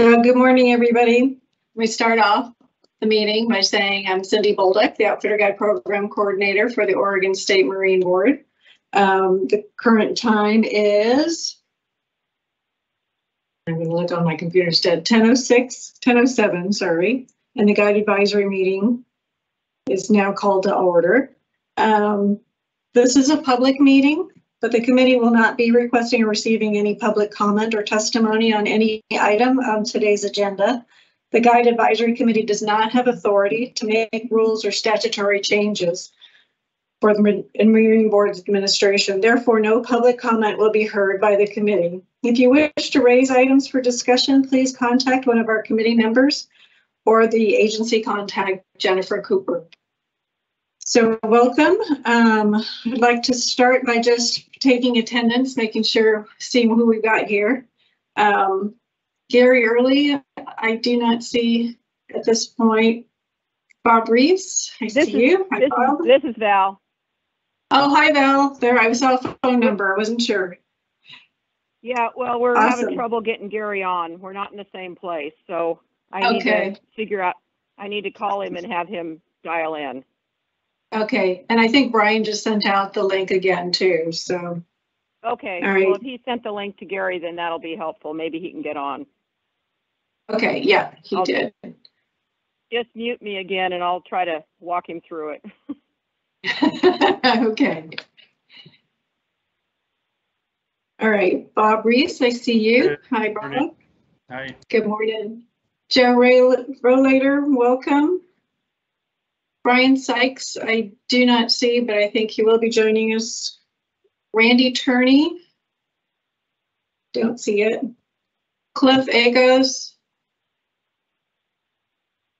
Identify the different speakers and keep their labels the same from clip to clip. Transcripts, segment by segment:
Speaker 1: Uh, Good morning, everybody. We start off the meeting by saying I'm Cyndi Bolduc, the Outfitter Guide Program Coordinator for the Oregon State Marine Board. Um, The current time is I'm going to look on my computer instead, 10:06, 10:07, sorry, and the Guide Advisory Meeting is now called to order. Um, This is a public meeting. But the committee will not be requesting or receiving any public comment or testimony on any item on today's agenda. The Guide Advisory Committee does not have authority to make rules or statutory changes for the Marine Board's administration. Therefore, no public comment will be heard by the committee. If you wish to raise items for discussion, please contact one of our committee members or the agency contact Jennifer Cooper. So welcome. Um, I'd like to start by just taking attendance, making sure, seeing who we've got here. Um, Gary Early, I do not see at this point. Bob Reese, I
Speaker 2: This
Speaker 1: see you. Hi,
Speaker 2: This
Speaker 1: Bob.
Speaker 2: is, this is Val.
Speaker 1: Oh, hi Val. There, I saw a phone number. I wasn't sure.
Speaker 2: Yeah, well, we're
Speaker 1: Awesome.
Speaker 2: having trouble getting Gary on. We're not in the same place, so I need to figure out, I need to call him and have him dial in.
Speaker 1: Okay, and I think Brian just sent out the link again too, so,
Speaker 2: Okay,
Speaker 1: All right.
Speaker 2: well, if he sent the link to Gary, then that'll be helpful. Maybe he can get on.
Speaker 1: okay, yeah, he
Speaker 2: I'll-
Speaker 1: did.
Speaker 2: Just mute me again and I'll try to walk him through it.
Speaker 1: Okay. All right, Bob Reese, I see you. Hi, Bob.
Speaker 3: morning. Hi,
Speaker 1: Good morning. Joe Ray Rollator, welcome. Brian Sykes, I do not see, but I think he will be joining us. Randy Turney. Don't see it. Cliff Agos.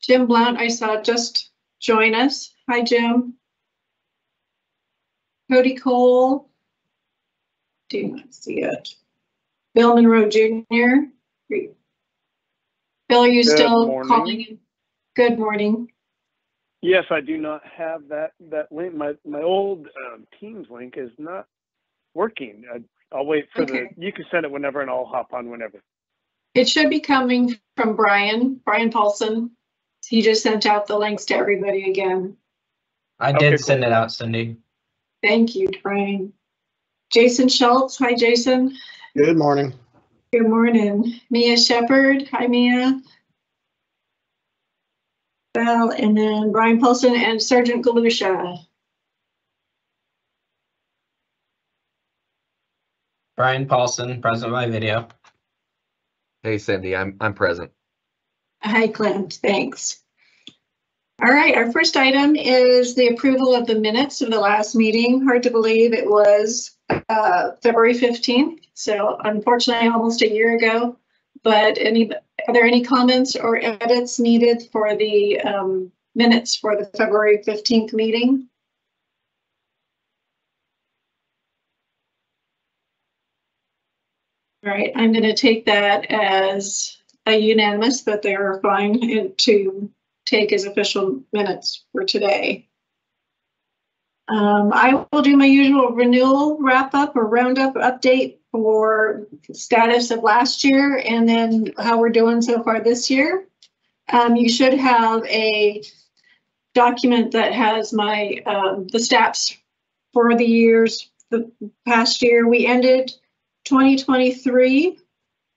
Speaker 1: Jim Blount, I saw just join us. Hi, Jim. Cody Cole. Do not see it. Bill Monroe Jr. Bill, are you
Speaker 3: Good
Speaker 1: still
Speaker 3: morning.
Speaker 1: calling? in? Good morning.
Speaker 3: Yes, I do not have that, that link, my, my old, um, Teams link is not working. I, I'll wait for the, you can send it whenever and I'll hop on whenever.
Speaker 1: It should be coming from Brian, Brian Paulson. He just sent out the links to everybody again.
Speaker 4: I
Speaker 3: Okay,
Speaker 4: did send
Speaker 3: cool.
Speaker 4: it out, Cyndi.
Speaker 1: Thank you, Brian. Jason Schultz, hi Jason.
Speaker 5: Good morning.
Speaker 1: Good morning. Mia Shepherd, hi Mia. Val, and then Brian Paulson and Sergeant Galusha.
Speaker 4: Brian Paulson, present by video.
Speaker 6: Hey Cyndi, I'm I'm present.
Speaker 1: Hi Clint, thanks. All right, our first item is the approval of the minutes of the last meeting. Hard to believe it was uh, February 15th, so unfortunately almost a year ago. But any, are there any comments or edits needed for the um, minutes for the February 15th meeting? All right, I'm going to take that as a unanimous that they are fine to take as official minutes for today. Um, I will do my usual renewal wrap up or roundup update for status of last year and then how we're doing so far this year. Um, you should have a document that has my, um, the stats for the years, the past year. We ended 2023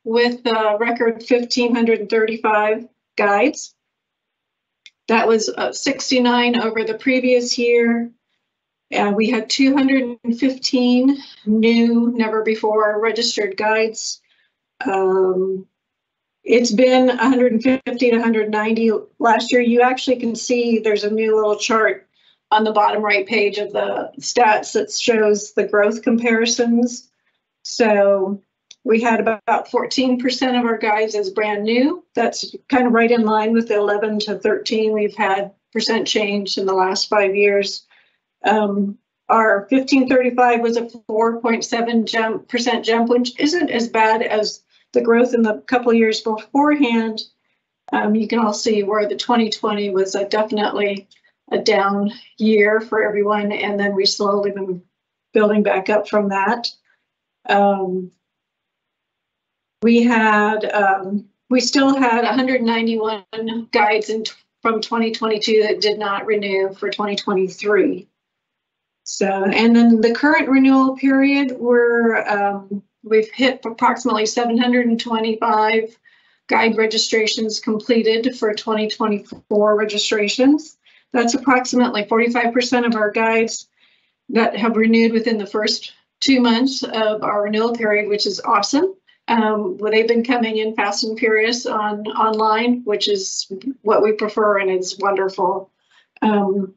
Speaker 1: with a record 1,535 guides. That was uh, 69 over the previous year. And we had 215 new, never before registered guides. Um, It's been 150 to 190 last year. You actually can see there's a new little chart on the bottom right page of the stats that shows the growth comparisons. So we had about fourteen percent of our guides as brand new. That's kind of right in line with the eleven to thirteen we've had percent change in the last five years. Um, our fifteen thirty-five was a four point seven jump, percent jump, which isn't as bad as the growth in the couple years beforehand. Um, you can all see where the twenty twenty was a definitely a down year for everyone, and then we slowly been building back up from that. Um, we had, um, we still had hundred and ninety-one guides in, from twenty twenty-two that did not renew for twenty twenty-three. So, and then the current renewal period, we're, um, we've hit approximately seven hundred and twenty-five guide registrations completed for twenty twenty-four registrations. That's approximately forty-five percent of our guides that have renewed within the first two months of our renewal period, which is awesome. Um, well, they've been coming in fast and furious on online, which is what we prefer and it's wonderful. Um,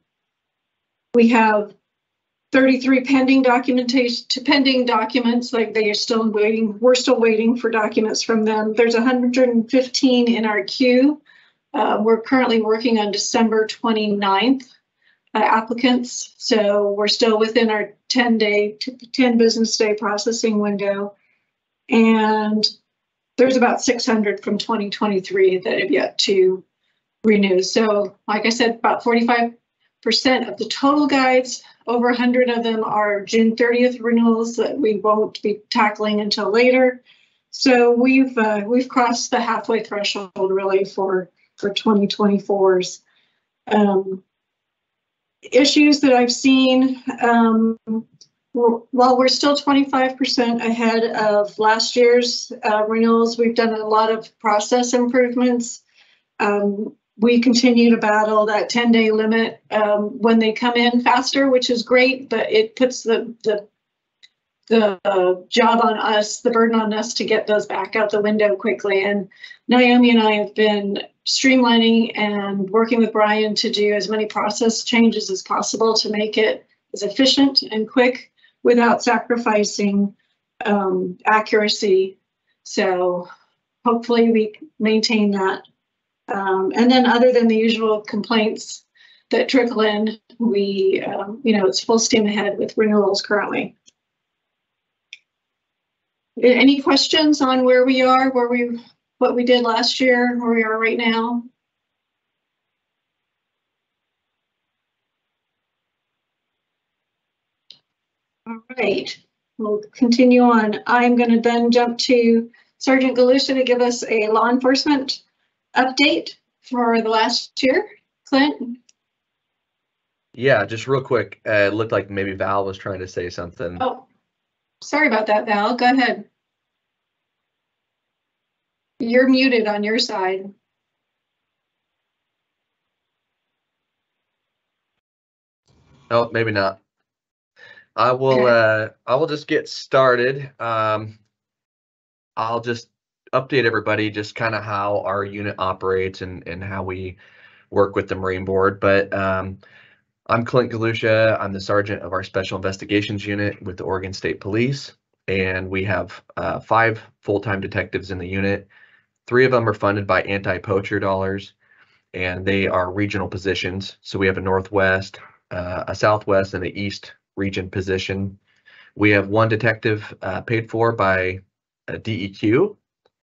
Speaker 1: we have 33 pending documentation to pending documents, like they are still waiting. We're still waiting for documents from them. There's 115 in our queue. Uh, we're currently working on December 29th uh, applicants, so we're still within our 10 day, 10 business day processing window. And there's about 600 from 2023 that have yet to renew. So like I said, about 45% of the total guides, over 100 of them are June 30th renewals that we won't be tackling until later. So we've uh, we've crossed the halfway threshold really for for 2024's um, issues that I've seen. Um, while we're still 25% ahead of last year's uh, renewals, we've done a lot of process improvements. Um, we continue to battle that 10 day limit um, when they come in faster, which is great, but it puts the, the, the uh, job on us, the burden on us to get those back out the window quickly. And Naomi and I have been streamlining and working with Brian to do as many process changes as possible to make it as efficient and quick without sacrificing um, accuracy. So hopefully we maintain that. Um, and then other than the usual complaints that trickle in, we, um, you know, it's full steam ahead with renewals currently. Any questions on where we are, where we, what we did last year, where we are right now? All right, we'll continue on. I'm going to then jump to Sergeant Galusha to give us a law enforcement update for the last year. Clint?
Speaker 6: Yeah, just real quick. Uh, it looked like maybe Val was trying to say something.
Speaker 1: Oh, sorry about that, Val. Go ahead. You're muted on your side.
Speaker 6: Oh, maybe not. I will.
Speaker 1: Okay.
Speaker 6: Uh, I will just get started. Um, I'll just update everybody just kind of how our unit operates and and how we work with the Marine Board. But um, I'm Clint Galusha. I'm the sergeant of our Special Investigations Unit with the Oregon State Police, and we have uh, five full-time detectives in the unit. Three of them are funded by anti-poacher dollars, and they are regional positions. So we have a Northwest, uh, a Southwest, and an East region position. We have one detective uh, paid for by a DEQ,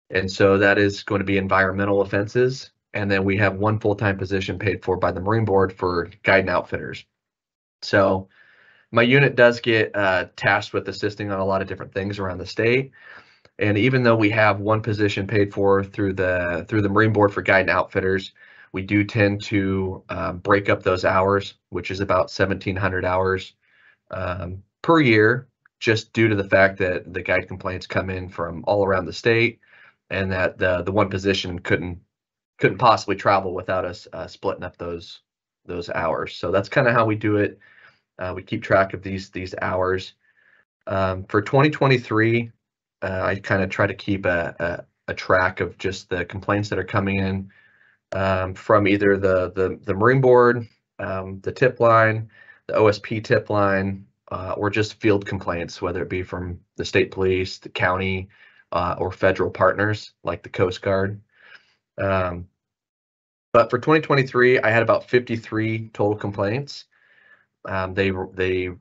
Speaker 6: and so that is going to be environmental offenses. And then we have one full-time position paid for by the Marine Board for guide and outfitters. So my unit does get uh, tasked with assisting on a lot of different things around the state. And even though we have one position paid for through the through the Marine Board for guide and outfitters, we do tend to um, break up those hours, which is about 1,700 hours um, per year, just due to the fact that the guide complaints come in from all around the state, and that the the one position couldn't couldn't possibly travel without us uh, splitting up those those hours. So that's kind of how we do it. Uh, we keep track of these these hours. Um, for 2023, uh, I kind of try to keep a, a a track of just the complaints that are coming in um, from either the the the Marine Board, um, the tip line, the OSP tip line, uh, or just field complaints, whether it be from the state police, the county, uh, or federal partners like the Coast Guard. Um, but for 2023, I had about 53 total complaints. Um, they they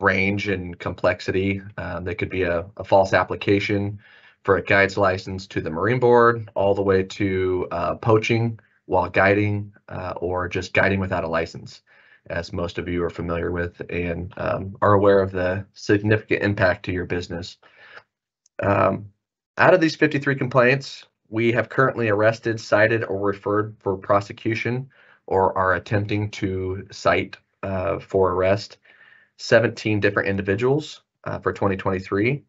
Speaker 6: range in complexity. Um, they could be a, a false application for a guide's license to the Marine Board, all the way to uh, poaching while guiding, uh, or just guiding without a license, as most of you are familiar with and um, are aware of the significant impact to your business. Um, out of these 53 complaints, we have currently arrested, cited, or referred for prosecution or are attempting to cite uh, for arrest 17 different individuals uh, for 2023.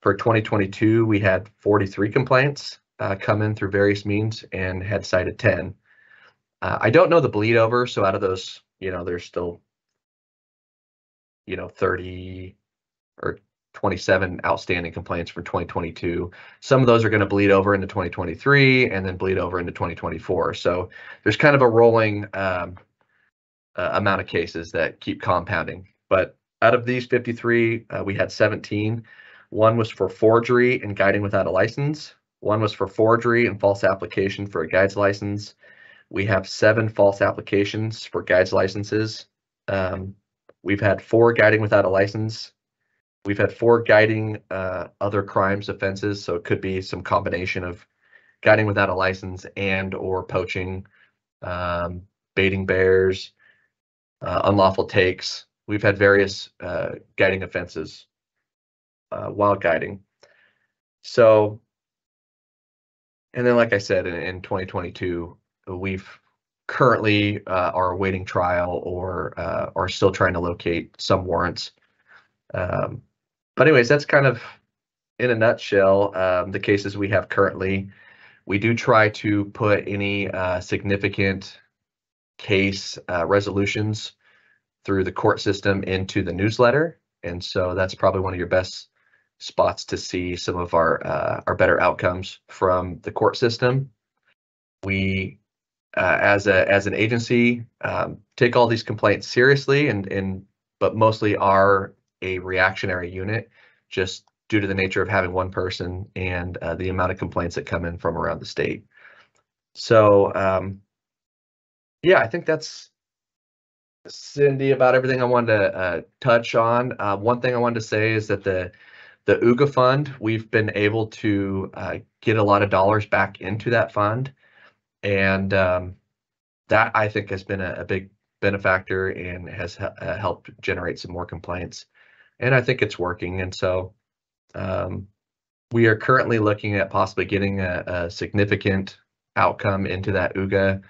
Speaker 6: For 2022, we had 43 complaints uh, come in through various means and had cited 10. Uh, I don't know the bleed over, so out of those, you know, there's still, you know, 30 or 27 outstanding complaints from 2022. Some of those are going to bleed over into 2023 and then bleed over into 2024. So there's kind of a rolling um, uh, amount of cases that keep compounding. But out of these 53, uh, we had 17. One was for forgery and guiding without a license. One was for forgery and false application for a guide's license. We have seven false applications for guides licenses. Um, we've had four guiding without a license. We've had four guiding uh, other crimes offenses, so it could be some combination of guiding without a license and or poaching, um, baiting bears, uh, unlawful takes. We've had various uh, guiding offenses uh, while guiding. So, and then like I said, in, in 2022, we've currently uh, are awaiting trial or uh, are still trying to locate some warrants. Um, but anyways, that's kind of in a nutshell um, the cases we have currently. We do try to put any uh, significant case uh, resolutions through the court system into the newsletter, and so that's probably one of your best spots to see some of our uh, our better outcomes from the court system. We, uh, as a as an agency, um, take all these complaints seriously, and and but mostly are a reactionary unit, just due to the nature of having one person and uh, the amount of complaints that come in from around the state. So, um, yeah, I think that's Cyndi about everything I wanted to uh, touch on. Uh, one thing I wanted to say is that the the UGA fund, we've been able to uh, get a lot of dollars back into that fund, and um, that I think has been a, a big benefactor and has uh, helped generate some more complaints. And I think it's working. And so um, we are currently looking at possibly getting a, a significant outcome into that UGA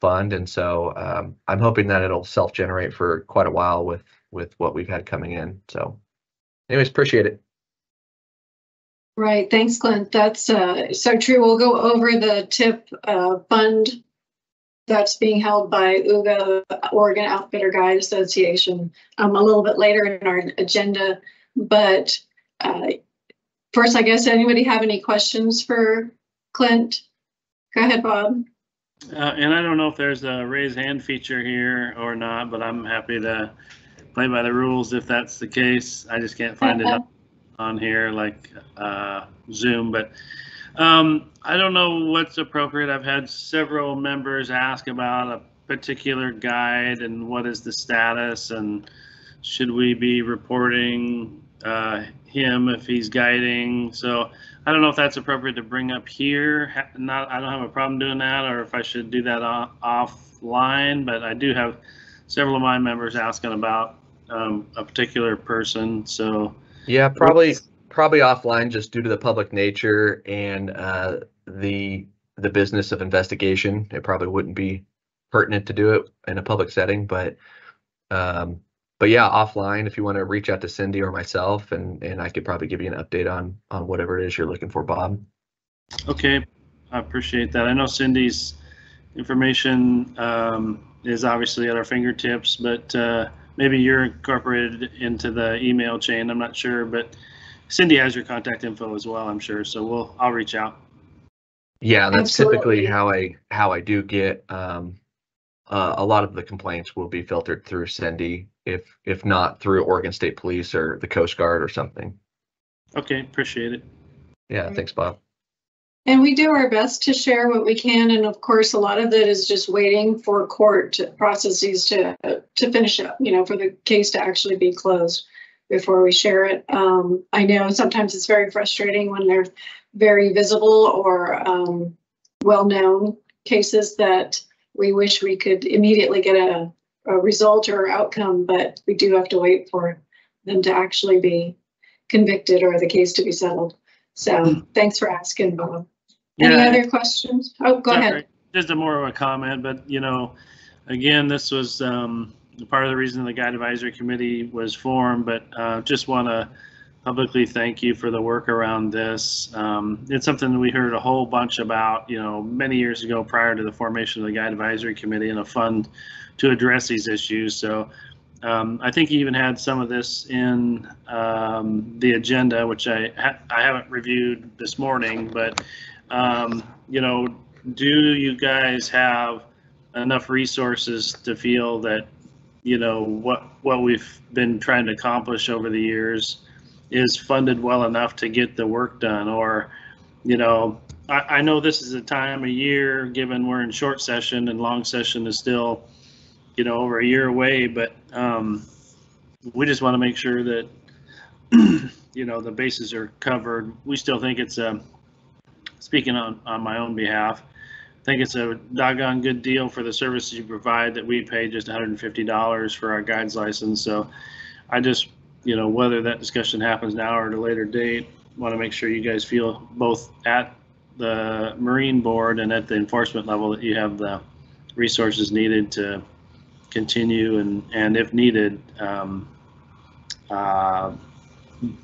Speaker 6: fund. And so um, I'm hoping that it'll self-generate for quite a while with with what we've had coming in. So anyways, appreciate it.
Speaker 1: Right, thanks, Clint. That's uh, so true. We'll go over the TIP uh, fund that's being held by UGA, Oregon Outfitter Guide Association, um, a little bit later in our agenda. But uh, first, I guess, anybody have any questions for Clint? Go ahead, Bob.
Speaker 5: Uh, and I don't know if there's a raise hand feature here or not, but I'm happy to play by the rules if that's the case. I just can't find it on here like uh, Zoom, but um, I don't know what's appropriate. I've had several members ask about a particular guide and what is the status and should we be reporting uh, him if he's guiding. So I don't know if that's appropriate to bring up here. Ha- Not, I don't have a problem doing that, or if I should do that o- offline. But I do have several of my members asking about um, a particular person. So
Speaker 6: Yeah, probably probably offline just due to the public nature and uh, the the business of investigation. It probably wouldn't be pertinent to do it in a public setting, but um, but yeah, offline if you want to reach out to Cyndi or myself, and and I could probably give you an update on on whatever it is you're looking for, Bob.
Speaker 5: Okay, I appreciate that. I know Cyndi's information um, is obviously at our fingertips, but uh, maybe you're incorporated into the email chain. I'm not sure, but Cyndi has your contact info as well, I'm sure. So we'll, I'll reach out.
Speaker 6: Yeah, that's typically how I how I do get um, uh, a lot of the complaints will be filtered through Cyndi, if if not through Oregon State Police or the Coast Guard or something.
Speaker 5: Okay, appreciate it.
Speaker 6: Yeah, thanks, Bob.
Speaker 1: And we do our best to share what we can, and of course, a lot of it is just waiting for court processes to, to finish up, you know, for the case to actually be closed before we share it. Um, I know sometimes it's very frustrating when they're very visible or, um, well-known cases that we wish we could immediately get a, a result or outcome, but we do have to wait for them to actually be convicted or the case to be settled. So thanks for asking, Bob. Any
Speaker 5: Yeah,
Speaker 1: other questions? Oh, go
Speaker 5: Sorry,
Speaker 1: ahead.
Speaker 5: Just a more of a comment, but you know, again, this was um, part of the reason the guide advisory committee was formed. But uh, just want to publicly thank you for the work around this. Um, it's something that we heard a whole bunch about, you know, many years ago prior to the formation of the guide advisory committee and a fund to address these issues. So. Um, I think you even had some of this in um, the agenda, which I ha- I haven't reviewed this morning, but um, you know, do you guys have enough resources to feel that, you know, what, what we've been trying to accomplish over the years is funded well enough to get the work done? Or, you know, I, I know this is a time of year, given we're in short session and long session is still, you know, over a year away, but um, we just want to make sure that, you know, the bases are covered. We still think it's a, speaking on, on my own behalf, think it's a doggone good deal for the services you provide that we pay just $150 for our guides license. So I just, you know, whether that discussion happens now or at a later date, want to make sure you guys feel both at the Marine Board and at the enforcement level that you have the resources needed to continue and, and if needed, um, uh,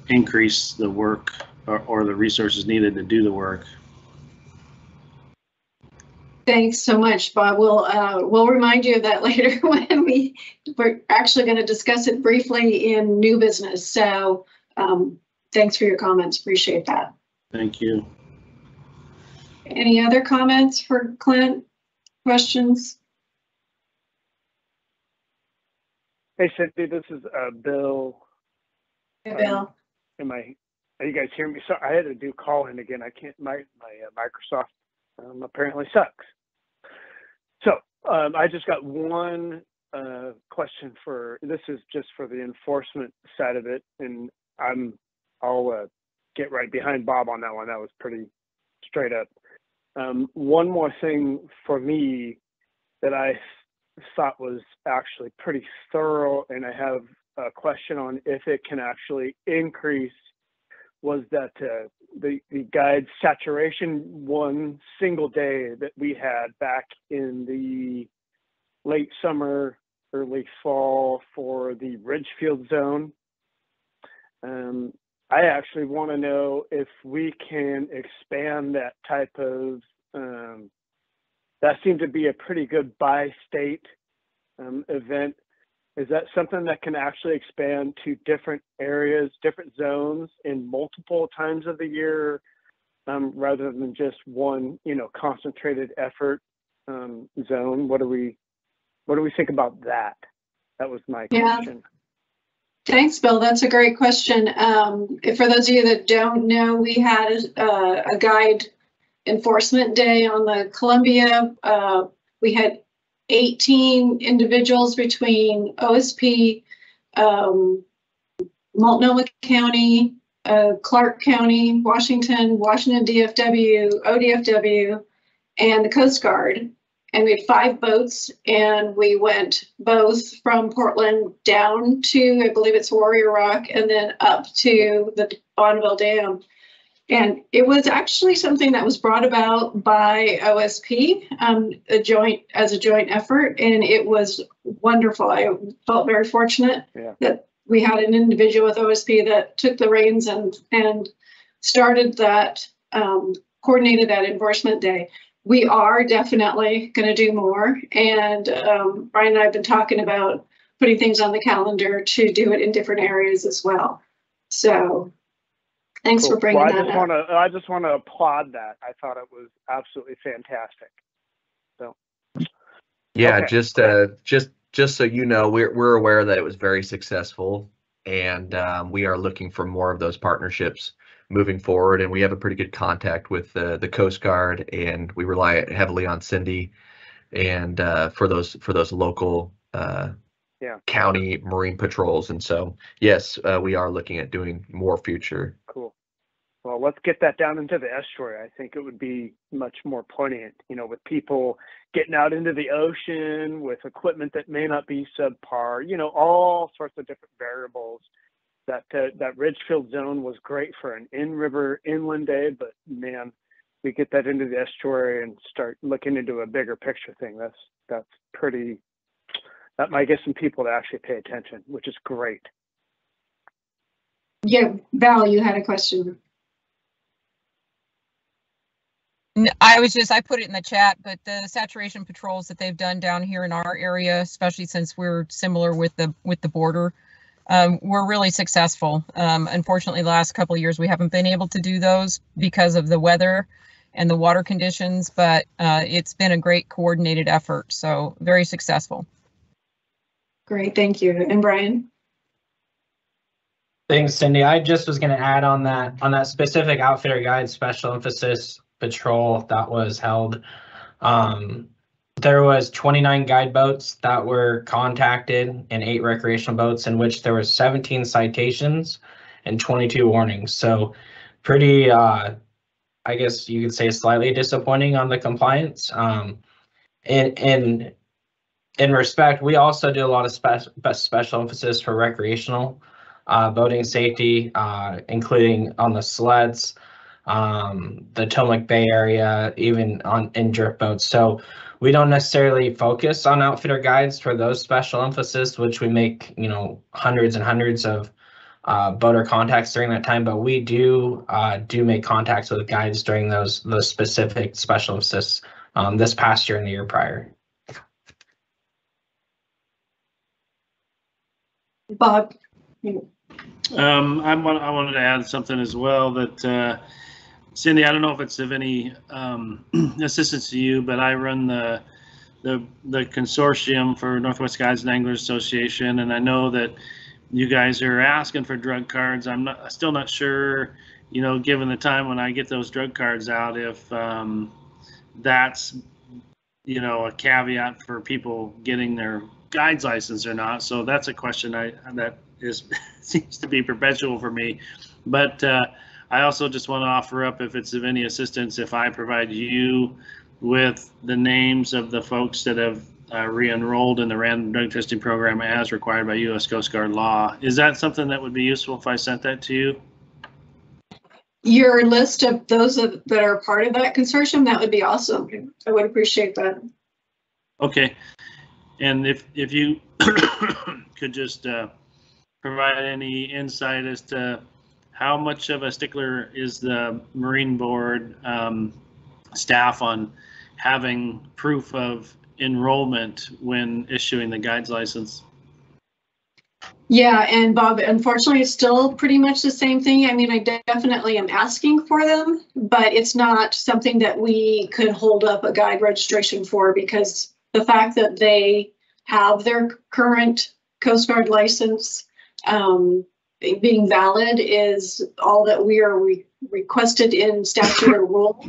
Speaker 5: increase the work or, or the resources needed to do the work.
Speaker 1: Thanks so much, Bob. We'll, uh, we'll remind you of that later when we, we're actually going to discuss it briefly in new business. So, um, thanks for your comments. Appreciate that.
Speaker 5: Thank you.
Speaker 1: Any other comments for Clint? Questions?
Speaker 3: Hey Cyndi, this is uh, Bill.
Speaker 1: Hey, Bill?
Speaker 3: Am I? Are you guys hearing me? So I had to do call in again. I can't. My my uh, Microsoft um, apparently sucks. So um, I just got one uh, question for. This is just for the enforcement side of it, and I'm. I'll uh, get right behind Bob on that one. That was pretty straight up. Um, one more thing for me that I thought was actually pretty thorough, and I have a question on if it can actually increase was that uh, the the guide saturation one single day that we had back in the late summer, early fall for the Ridgefield zone. Um, I actually want to know if we can expand that type of. Um, that seemed to be a pretty good by state um, event. Is that something that can actually expand to different areas, different zones in multiple times of the year, um, rather than just one, you know, concentrated effort um, zone? What do we, what do we think about that? That was my
Speaker 1: Yeah.
Speaker 3: question.
Speaker 1: Thanks, Bill. That's a great question. Um, for those of you that don't know, we had uh, a guide enforcement day on the Columbia. Uh, we had 18 individuals between OSP, um, Multnomah County, uh, Clark County, Washington, Washington DFW, ODFW, and the Coast Guard. And we had five boats and we went both from Portland down to, I believe it's Warrior Rock, and then up to the Bonneville Dam. And it was actually something that was brought about by OSP, um, a joint, as a joint effort, and it was wonderful. I felt very fortunate
Speaker 3: Yeah.
Speaker 1: that we had an individual with OSP that took the reins and, and started that, um, coordinated that enforcement day. We are definitely going to do more, and, um, Brian and I have been talking about putting things on the calendar to do it in different areas as well. So, thanks for bringing
Speaker 3: well, I
Speaker 1: that
Speaker 3: just
Speaker 1: up.
Speaker 3: want to, I just want to applaud that. I thought it was absolutely fantastic. So.
Speaker 6: Yeah,
Speaker 3: Okay.
Speaker 6: just uh, just just so you know, we're we're aware that it was very successful, and um, we are looking for more of those partnerships moving forward. And we have a pretty good contact with uh, the Coast Guard, and we rely heavily on Cyndi, and uh, for those for those local uh,
Speaker 3: Yeah.
Speaker 6: county marine patrols. And so, yes, uh, we are looking at doing more future.
Speaker 3: Cool. Well, let's get that down into the estuary. I think it would be much more poignant, you know, with people getting out into the ocean with equipment that may not be subpar, you know, all sorts of different variables. That uh, that Ridgefield zone was great for an in-river inland day, but man, we get that into the estuary and start looking into a bigger picture thing, that's, that's pretty, that might get some people to actually pay attention, which is great.
Speaker 1: Yeah, Val, you had a question.
Speaker 7: I was just, I put it in the chat, but the saturation patrols that they've done down here in our area, especially since we're similar with the, with the border, um, were really successful. Um, unfortunately, the last couple of years, we haven't been able to do those because of the weather and the water conditions, but, uh, it's been a great coordinated effort, so very successful.
Speaker 1: Great, thank you. And Brian?
Speaker 4: Thanks, Cyndi. I just was gonna add on that, on that specific outfitter guide special emphasis patrol that was held. Um, there was twenty-nine guide boats that were contacted and eight recreational boats in which there were seventeen citations and twenty-two warnings. So pretty, uh, I guess you could say slightly disappointing on the compliance. Um, and, in, in respect, we also do a lot of spec- special emphasis for recreational uh, boating safety, uh, including on the sleds, um, the Tillamook Bay area, even on in drift boats. So we don't necessarily focus on outfitter guides for those special emphasis, which we make you know hundreds and hundreds of uh, boater contacts during that time. But we do uh, do make contacts with guides during those those specific special emphasis um, this past year and the year prior.
Speaker 1: Bob?
Speaker 5: Um, I want, I wanted to add something as well that, uh, Cyndi, I don't know if it's of any, um, assistance to you, but I run the, the, the consortium for Northwest Guides and Anglers Association, and I know that you guys are asking for drug cards. I'm not, still not sure, you know, given the time when I get those drug cards out, if, um, that's, you know, a caveat for people getting their guides license or not. So that's a question I, that is, seems to be perpetual for me. But uh, I also just want to offer up, if it's of any assistance, if I provide you with the names of the folks that have uh, re-enrolled in the random drug testing program as required by U.S. Coast Guard law. Is that something that would be useful if I sent that to you?
Speaker 1: Your list of those that that are part of that consortium, that would be awesome. I would appreciate that.
Speaker 5: Okay. And if, if you could just uh, provide any insight as to how much of a stickler is the Marine Board um, staff on having proof of enrollment when issuing the guides license?
Speaker 1: Yeah, and Bob, unfortunately, it's still pretty much the same thing. I mean, I definitely am asking for them, but it's not something that we could hold up a guide registration for because the fact that they have their current Coast Guard license um, being valid is all that we are re- requested in statute or rule.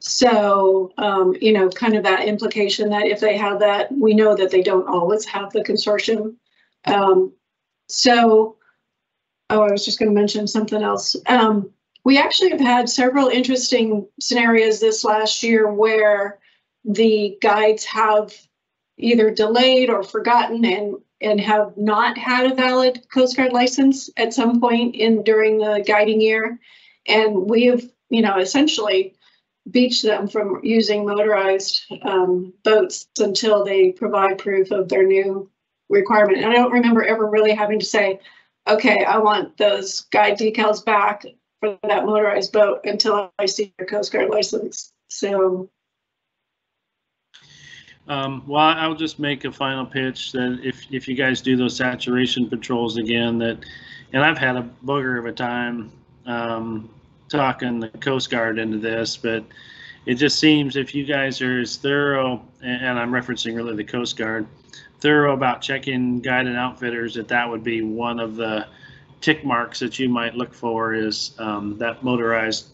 Speaker 1: So, um, you know, kind of that implication that if they have that, we know that they don't always have the consortium. Um, so, oh, I was just going to mention something else. Um, we actually have had several interesting scenarios this last year where the guides have either delayed or forgotten and and have not had a valid Coast Guard license at some point in during the guiding year. And we have, you know, essentially beached them from using motorized um, boats until they provide proof of their new requirement. And I don't remember ever really having to say, okay, I want those guide decals back for that motorized boat until I see your Coast Guard license. So
Speaker 5: Um, well, I'll just make a final pitch that if, if you guys do those saturation patrols again, that, and I've had a booger of a time, um, talking the Coast Guard into this, but it just seems if you guys are as thorough, and, and I'm referencing really the Coast Guard, thorough about checking guided outfitters, that that would be one of the tick marks that you might look for is, um, that motorized,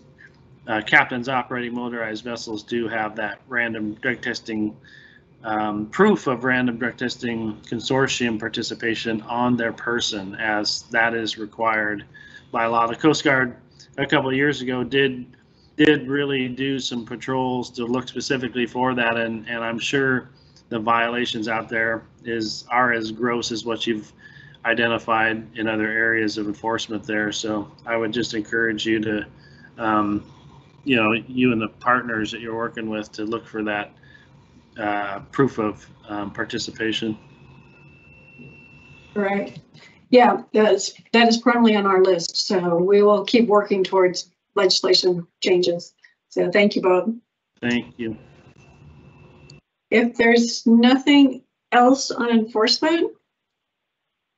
Speaker 5: uh, captains operating motorized vessels do have that random drug testing um, proof of random drug testing consortium participation on their person as that is required by law. The Coast Guard a couple of years ago did did really do some patrols to look specifically for that and and I'm sure the violations out there is are as gross as what you've identified in other areas of enforcement there. So I would just encourage you to um, you know, you and the partners that you're working with to look for that uh, proof of um, participation.
Speaker 1: Right. Yeah, that's, that is currently on our list, so we will keep working towards legislation changes. So thank you, Bob.
Speaker 5: Thank you.
Speaker 1: If there's nothing else on enforcement,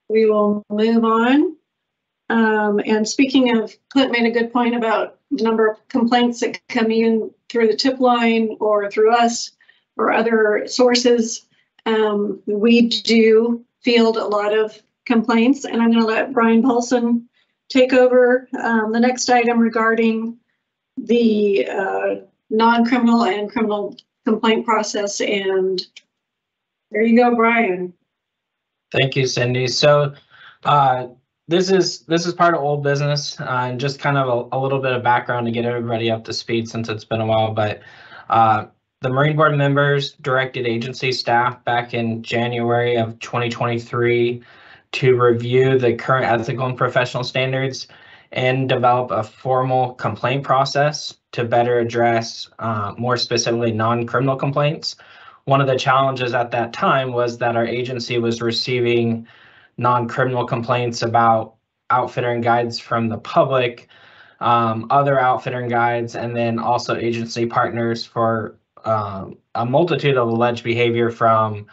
Speaker 1: we will move on. Um, and speaking of, Clint made a good point about the number of complaints that come in through the tip line or through us or other sources. Um, we do field a lot of complaints and I'm gonna let Brian Paulson take over, um, the next item regarding the, uh, non-criminal and criminal complaint process and there you go, Brian.
Speaker 4: Thank you, Cyndi. So, uh, this is, this is part of old business, uh, and just kind of a, a little bit of background to get everybody up to speed since it's been a while, but, uh, the Marine Board members directed agency staff back in January of 2023 to review the current ethical and professional standards and develop a formal complaint process to better address, uh, more specifically, non-criminal complaints. One of the challenges at that time was that our agency was receiving non-criminal complaints about outfitter and guides from the public, um, other outfitter and guides, and then also agency partners for um, a multitude of alleged behavior from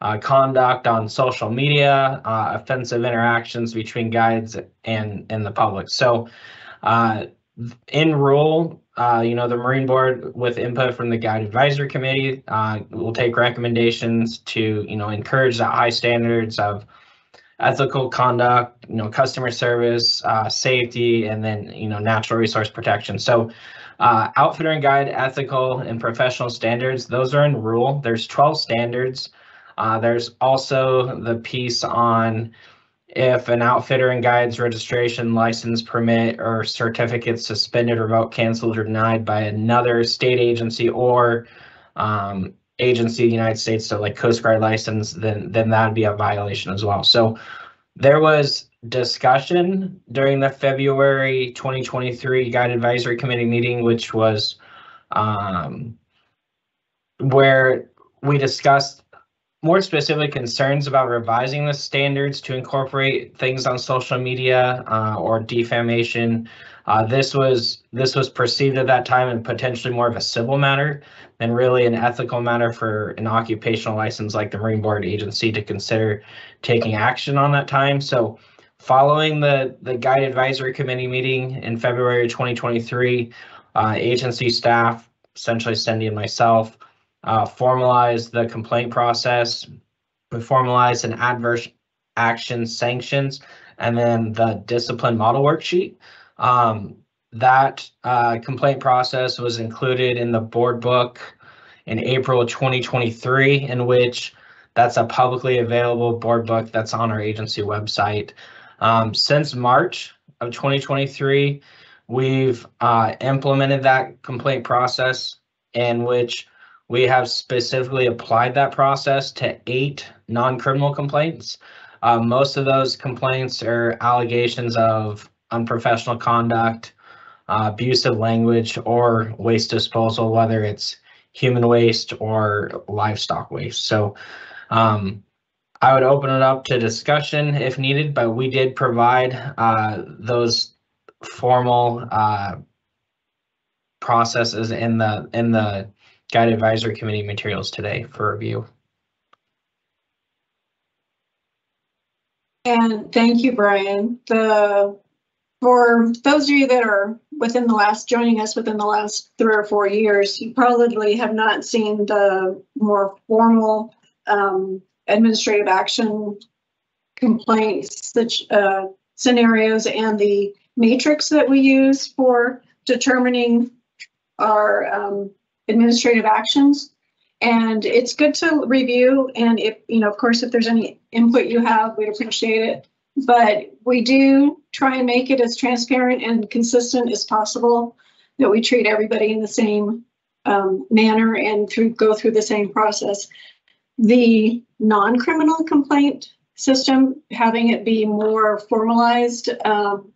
Speaker 4: uh, conduct on social media, uh, offensive interactions between guides and and the public. So, uh, in rule, uh, you know, the Marine Board, with input from the Guide Advisory Committee, uh, will take recommendations to, you know, encourage the high standards of ethical conduct, you know, customer service, uh, safety, and then, you know, natural resource protection. So, uh, outfitter and guide ethical and professional standards, those are in rule. There's 12 standards. Uh, there's also the piece on if an outfitter and guide's registration, license, permit, or certificate suspended, revoked, canceled, or denied by another state agency or um, agency of the United States, so like Coast Guard license, then then that'd be a violation as well. So there was discussion during the February 2023 Guide Advisory Committee meeting, which was um, where we discussed more specific concerns about revising the standards to incorporate things on social media uh, or defamation. Uh, this was this was perceived at that time and potentially more of a civil matter than really an ethical matter for an occupational license like the Marine Board agency to consider taking action on that time. So following the, the Guide Advisory Committee meeting in February 2023, uh, agency staff, essentially Cyndi and myself, uh, formalized the complaint process. We formalized an adverse action sanctions and then the discipline model worksheet. Um, that uh, complaint process was included in the board book in April of 2023, in which that's a publicly available board book that's on our agency website. Um, since March of 2023, we've uh, implemented that complaint process in which we have specifically applied that process to eight non-criminal complaints. Uh, most of those complaints are allegations of unprofessional conduct, uh, abusive language, or waste disposal, whether it's human waste or livestock waste. So um, I would open it up to discussion if needed, but we did provide uh, those formal uh, processes in the in the Guide Advisory Committee materials today for review.
Speaker 1: And thank you, Brian. The, for those of you that are within the last, joining us within the last three or four years, you probably have not seen the more formal um, administrative action complaints, such uh, scenarios and the matrix that we use for determining our um, administrative actions. And it's good to review and if, you know, of course, if there's any input you have, we'd appreciate it. But we do try and make it as transparent and consistent as possible, that we treat everybody in the same um, manner and through, go through the same process. The non-criminal complaint system, having it be more formalized, um,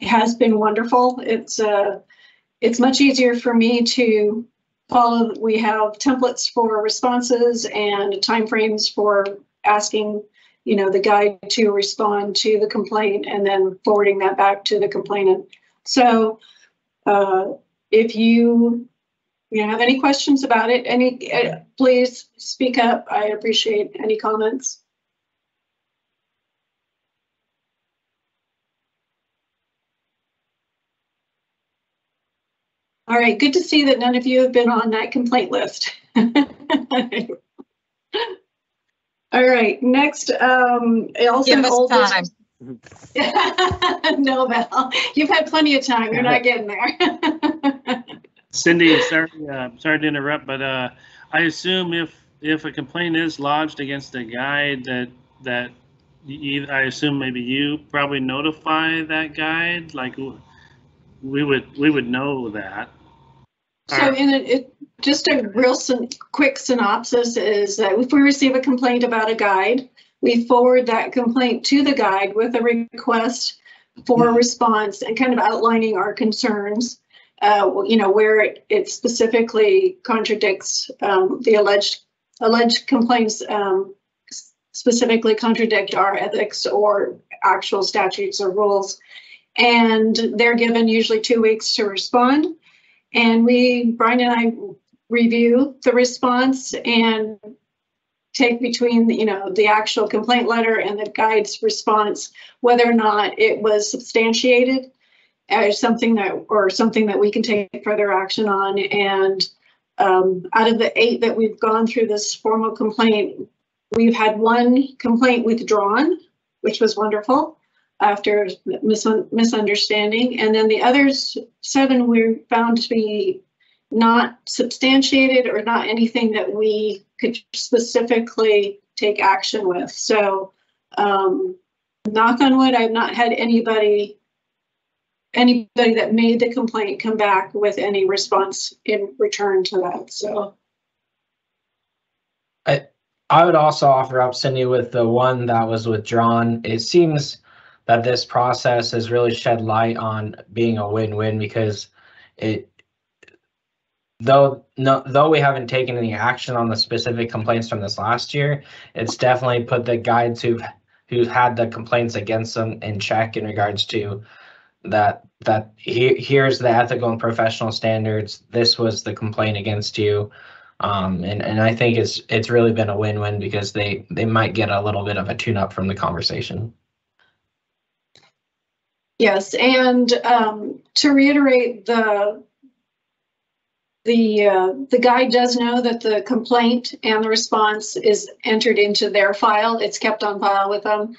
Speaker 1: has been wonderful. It's uh, it's much easier for me to follow. We have templates for responses and timeframes for asking, you know, the guide to respond to the complaint and then forwarding that back to the complainant. So uh, if you you know, have any questions about it, any, uh, please speak up. I appreciate any comments. All right, good to see that none of you have been on that complaint list. All right, next, um, also.
Speaker 7: Give us
Speaker 1: old
Speaker 7: time.
Speaker 1: No, Val, you've had plenty of time. You're not getting there.
Speaker 5: Cyndi, sorry, uh, sorry to interrupt, but, uh, I assume if, if a complaint is lodged against a guide that, that you, I assume maybe you probably notify that guide, like, we would, we would know that.
Speaker 1: So in it, it, just a real syn- quick synopsis is that if we receive a complaint about a guide, we forward that complaint to the guide with a request for a response and kind of outlining our concerns. Uh, you know, where it, it specifically contradicts, um, the alleged, alleged complaints, um, specifically contradict our ethics or actual statutes or rules. And they're given usually two weeks to respond. And we, Brian and I review the response and take between, you know, the actual complaint letter and the guide's response, whether or not it was substantiated as something that, or something that we can take further action on. And um, out of the eight that we've gone through this formal complaint, we've had one complaint withdrawn, which was wonderful after mis- misunderstanding. And then the others, seven, were found to be not substantiated or not anything that we could specifically take action with. So, um, knock on wood, I've not had anybody, anybody that made the complaint come back with any response in return to that. So,
Speaker 4: I I would also offer up Cyndi with the one that was withdrawn. It seems that this process has really shed light on being a win-win because it though no though we haven't taken any action on the specific complaints from this last year, it's definitely put the guides who've who've had the complaints against them in check in regards to that that he, here's the ethical and professional standards. This was the complaint against you. Um, and, and I think it's it's really been a win-win because they they might get a little bit of a tune-up from the conversation.
Speaker 1: Yes, and um, to reiterate, the the uh, the guide does know that the complaint and the response is entered into their file. It's kept on file with them.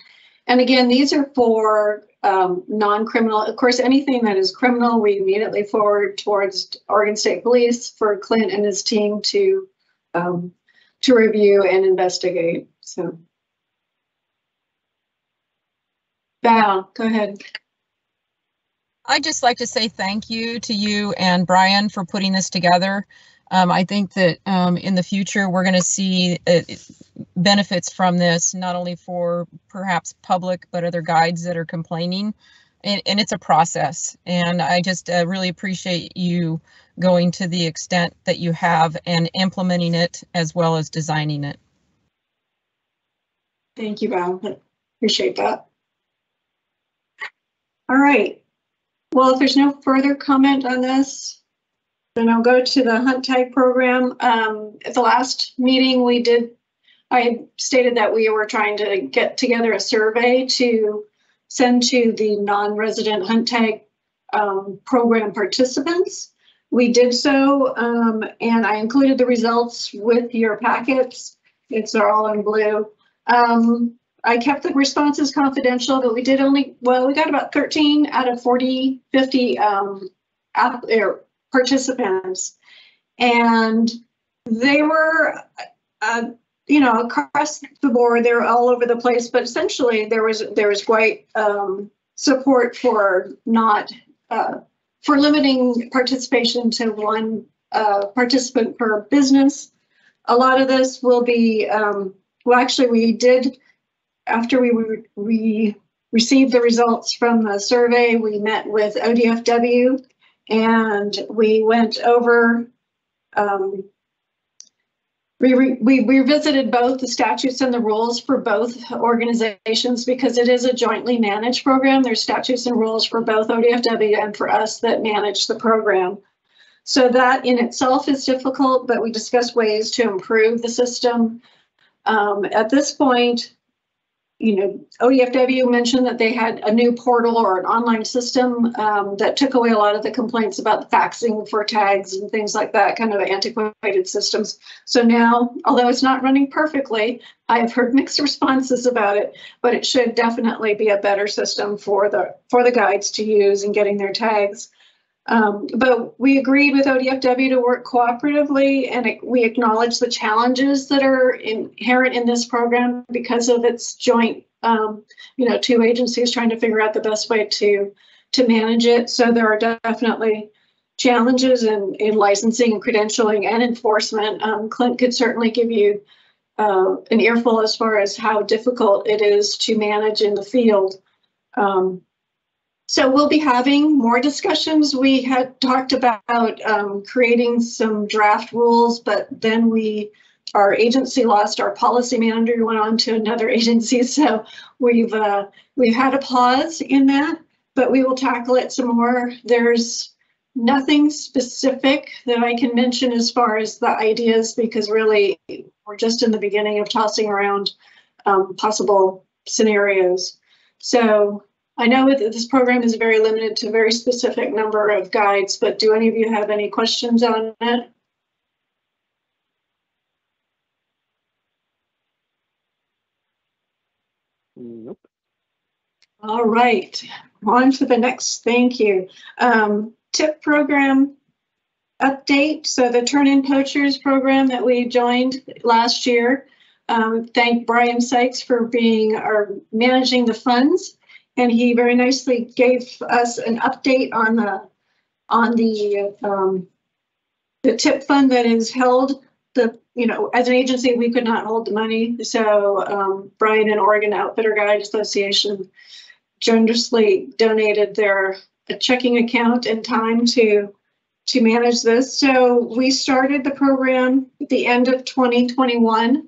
Speaker 1: And again, these are for um, non-criminal. Of course, anything that is criminal, we immediately forward towards Oregon State Police for Clint and his team to um, to review and investigate. So, Val, go ahead.
Speaker 7: I'd just like to say thank you to you and Brian for putting this together. Um, I think that um, in the future, we're going to see uh, benefits from this, not only for perhaps public, but other guides that are complaining. And, and it's a process. And I just uh, really appreciate you going to the extent that you have and implementing it as well as designing it.
Speaker 1: Thank you, Val. Appreciate that. All right. Well, if there's no further comment on this, then I'll go to the hunt tag program. Um, at the last meeting, we did, I stated that we were trying to get together a survey to send to the non-resident hunt tag um, program participants. We did so, um, and I included the results with your packets. It's all in blue. Um, I kept the responses confidential, but we did only, well, we got about 13 out of 40, 50 um, app, er, participants. And they were, uh, you know, across the board, they were all over the place, but essentially there was, there was quite um, support for not, uh, for limiting participation to one uh, participant per business. A lot of this will be, um, well, actually, we did after we, re- we received the results from the survey, we met with ODFW and we went over, um, we, re- we revisited both the statutes and the rules for both organizations because it is a jointly managed program. There's statutes and rules for both ODFW and for us that manage the program. So that in itself is difficult, but we discussed ways to improve the system. Um, at this point, you know, ODFW mentioned that they had a new portal or an online system um, that took away a lot of the complaints about the faxing for tags and things like that, kind of antiquated systems. So now, although it's not running perfectly, I have heard mixed responses about it, but it should definitely be a better system for the for the guides to use in getting their tags. Um, but we agreed with ODFW to work cooperatively and we acknowledge the challenges that are inherent in this program because of its joint, um, you know, two agencies trying to figure out the best way to, to manage it. So there are definitely challenges in, in licensing and credentialing and enforcement. Um, Clint could certainly give you uh, an earful as far as how difficult it is to manage in the field. Um, so we'll be having more discussions. We had talked about um, creating some draft rules, but then we, our agency lost our policy manager, went on to another agency. So we've uh, we've had a pause in that, but we will tackle it some more. There's nothing specific that I can mention as far as the ideas because really we're just in the beginning of tossing around um, possible scenarios. So I know that this program is very limited to a very specific number of guides, but do any of you have any questions on it?
Speaker 3: Nope.
Speaker 1: All right, on to the next, thank you. Um, tip program update. So the Turn-In Poachers program that we joined last year. Um, thank Brian Sykes for being our managing the funds. And he very nicely gave us an update on the, on the, um, the tip fund that is held. The, you know, as an agency, we could not hold the money. So, um, Brian and Oregon Outfitter Guide Association generously donated their checking account and time to, to manage this. So we started the program at the end of 2021.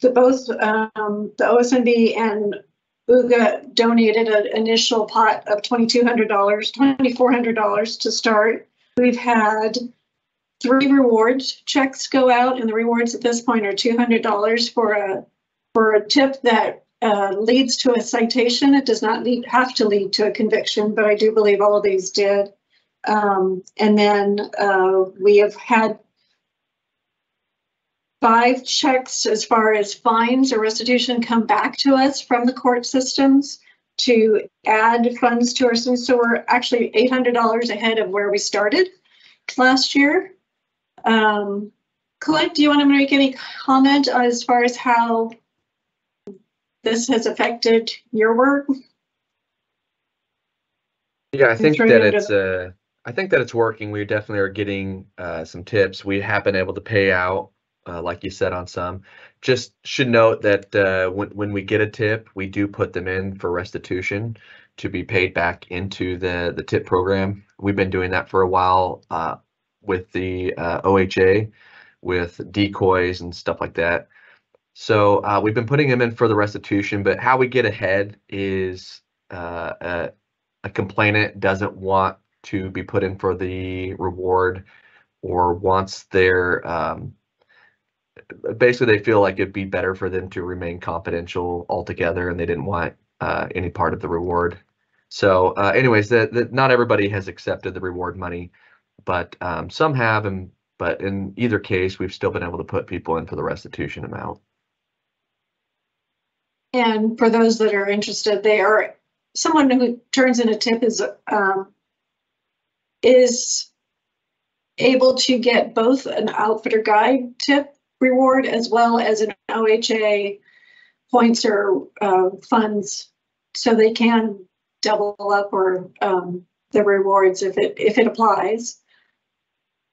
Speaker 1: The both, um, the OSMB and UGA donated an initial pot of $2,200, $2,400 to start. We've had three rewards checks go out, and the rewards at this point are $200 for a for a tip that uh, leads to a citation. It does not lead, have to lead to a conviction, but I do believe all of these did. Um, and then uh, we have had five checks as far as fines or restitution come back to us from the court systems to add funds to our system. So we're actually $800 ahead of where we started last year. Um, Clint, do you want to make any comment as far as how this has affected your work?
Speaker 6: Yeah, I think that it's uh, I think that it's working. We definitely are getting uh, some tips. We have been able to pay out, uh, like you said, on some. Just should note that uh, when when we get a tip, we do put them in for restitution to be paid back into the the tip program. We've been doing that for a while uh, with the uh, OHA, with decoys and stuff like that. So uh, we've been putting them in for the restitution, but how we get ahead is uh, a, a complainant doesn't want to be put in for the reward or wants their um, basically they feel like it'd be better for them to remain confidential altogether and they didn't want uh, any part of the reward. So uh, anyways, that not everybody has accepted the reward money, but um, some have and but in either case, we've still been able to put people in for the restitution amount.
Speaker 1: And for those that are interested, they are, someone who turns in a tip is, um, is able to get both an outfitter guide tip reward as well as an OHA points or, uh, funds. So they can double up or, um, the rewards if it, if it applies.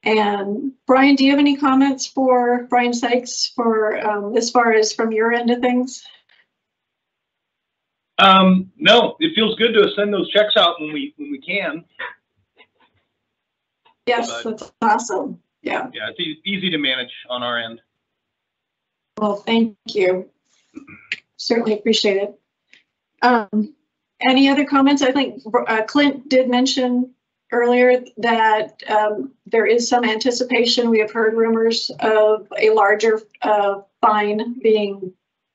Speaker 1: And Brian, do you have any comments for Brian Sykes for, um, as far as from your end of things?
Speaker 8: Um, no, it feels good to send those checks out when we, when we can.
Speaker 1: Yes,
Speaker 8: But-
Speaker 1: that's awesome. Yeah,
Speaker 8: Yeah, it's easy to manage on our end.
Speaker 1: Well, thank you. Certainly appreciate it. Um, any other comments? I think uh, Clint did mention earlier that um, there is some anticipation. We have heard rumors of a larger uh, fine being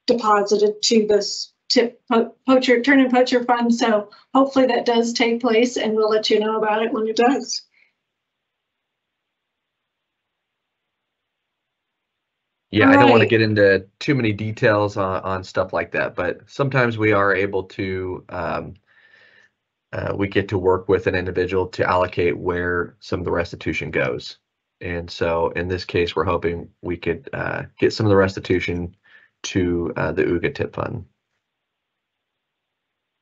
Speaker 1: deposited to this tip po- poacher, turn and poacher fund. So hopefully that does take place and we'll let you know about it when it does.
Speaker 6: Yeah, I don't want to get into too many details on, on stuff like that, but sometimes we are able to, um, uh, we get to work with an individual to allocate where some of the restitution goes. And so in this case, we're hoping we could, uh, get some of the restitution to, uh, the UGA tip fund.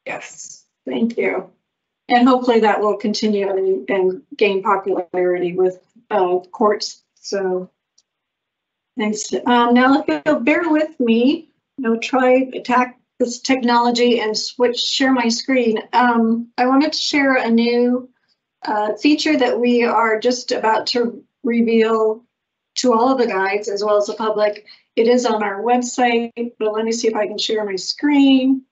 Speaker 1: Yes, thank you. And hopefully that will continue and, and gain popularity with, uh, courts, so. Thanks. Um, now if you'll bear with me, I'll try attack this technology and switch, share my screen. Um, I wanted to share a new, uh, feature that we are just about to reveal to all of the guides as well as the public. It is on our website, but let me see if I can share my screen.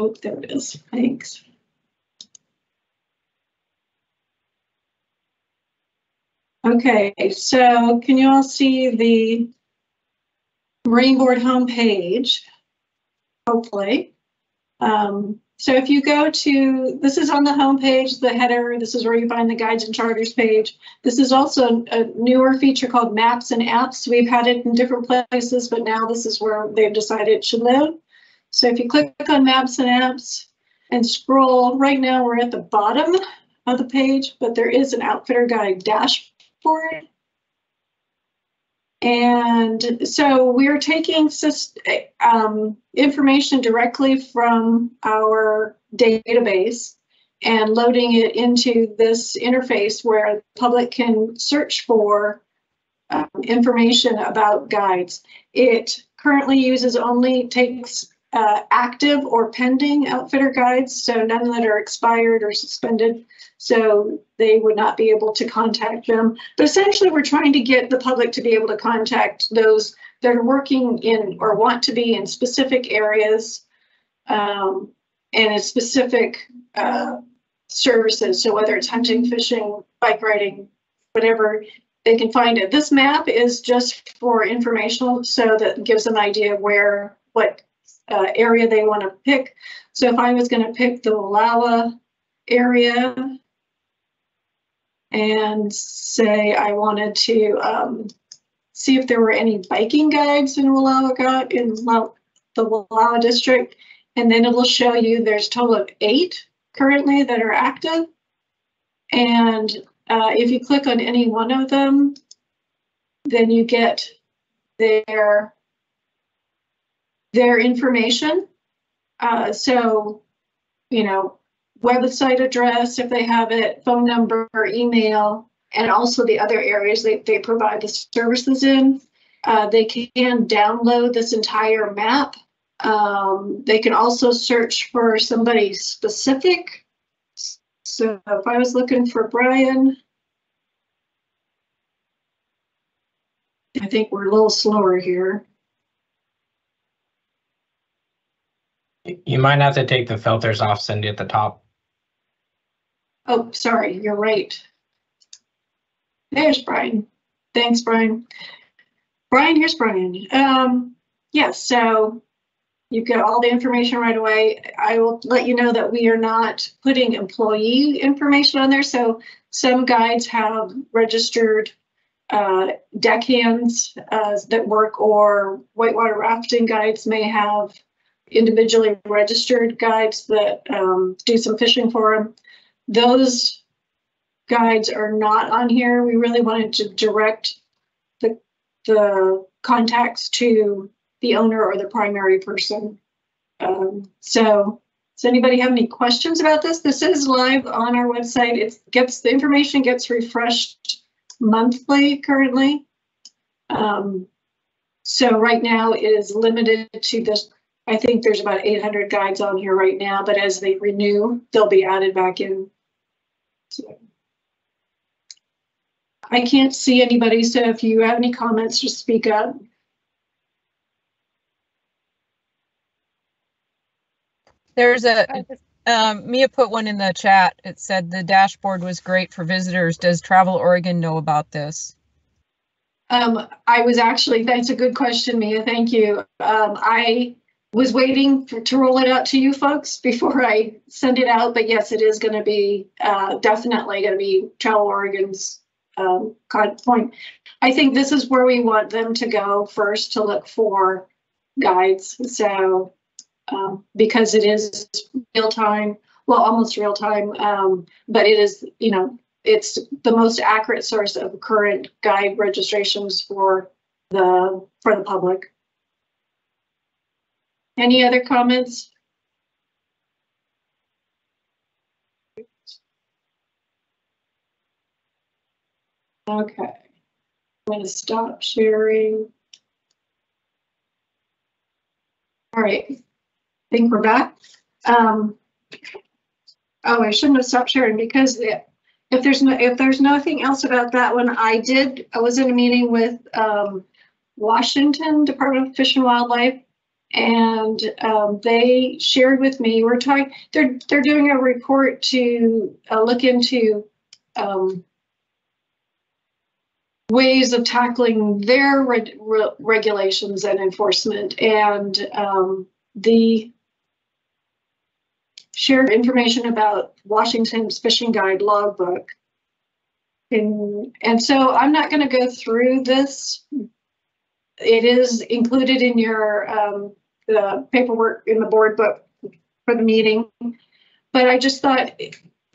Speaker 1: Oh, there it is. Thanks. Okay, so can you all see the Marine Board homepage? Hopefully. Um, so if you go to, this is on the homepage, the header, this is where you find the guides and charters page. This is also a newer feature called Maps and Apps. We've had it in different places, but now this is where they've decided it should live. So if you click on Maps and Apps and scroll, right now we're at the bottom of the page, but there is an Outfitter Guide dashboard. And so we're taking um, information directly from our database and loading it into this interface where the public can search for um, information about guides. It currently uses only takes uh, active or pending outfitter guides, so none that are expired or suspended. So they would not be able to contact them. But essentially, we're trying to get the public to be able to contact those that are working in or want to be in specific areas um, and in specific uh, services. So whether it's hunting, fishing, bike riding, whatever, they can find it. This map is just for informational, so that gives an idea where, what uh, area they want to pick. So if I was going to pick the Wallowa area and say I wanted to um, see if there were any biking guides in Wallowa, Gu- in the Wallowa district, and then it'll show you there's total of eight currently that are active. And uh, if you click on any one of them, then you get their their information. Uh, so, you know, website address if they have it, phone number, email, and also the other areas they, they provide the services in. Uh, they can download this entire map. Um, they can also search for somebody specific. So if I was looking for Brian, I think we're a little slower here.
Speaker 4: You might have to take the filters off, Cyndi, at the top.
Speaker 1: Oh, sorry, you're right. There's Brian. Thanks, Brian. Brian, here's Brian. Um, yes, so you get all the information right away. I will let you know that we are not putting employee information on there. So some guides have registered uh, deckhands uh, that work or whitewater rafting guides may have individually registered guides that um, do some fishing for them. Those guides are not on here. We really wanted to direct the, the contacts to the owner or the primary person. Um, so does anybody have any questions about this? This is live on our website. It gets, the information gets refreshed monthly currently. Um, So right now it is limited to this, I think there's about eight hundred guides on here right now, but as they renew, they'll be added back in. So. I can't see anybody, so if you have any comments, just speak up.
Speaker 7: There's a, um, Mia put one in the chat. It said the dashboard was great for visitors. Does Travel Oregon know about this?
Speaker 1: Um, I was actually, that's a good question, Mia. Thank you. Um, I was waiting for, to roll it out to you folks before I send it out, but yes, it is gonna be, uh, definitely gonna be Travel Oregon's, um, point. I think this is where we want them to go first to look for guides, so, um, because it is real time, well, almost real time, um, but it is, you know, it's the most accurate source of current guide registrations for the, for the public. Any other comments? Okay. I'm going to stop sharing. All right, I think we're back. Um, oh, I shouldn't have stopped sharing because it, if there's no, if there's nothing else about that one, I did, I was in a meeting with, um, Washington Department of Fish and Wildlife. And, um, they shared with me, we're talking, they're, they're doing a report to, uh, look into, um, ways of tackling their reg- re- regulations and enforcement and, um, the shared information about Washington's fishing guide logbook. And, and so I'm not going to go through this. It is included in your um, the paperwork in the board book for the meeting. But I just thought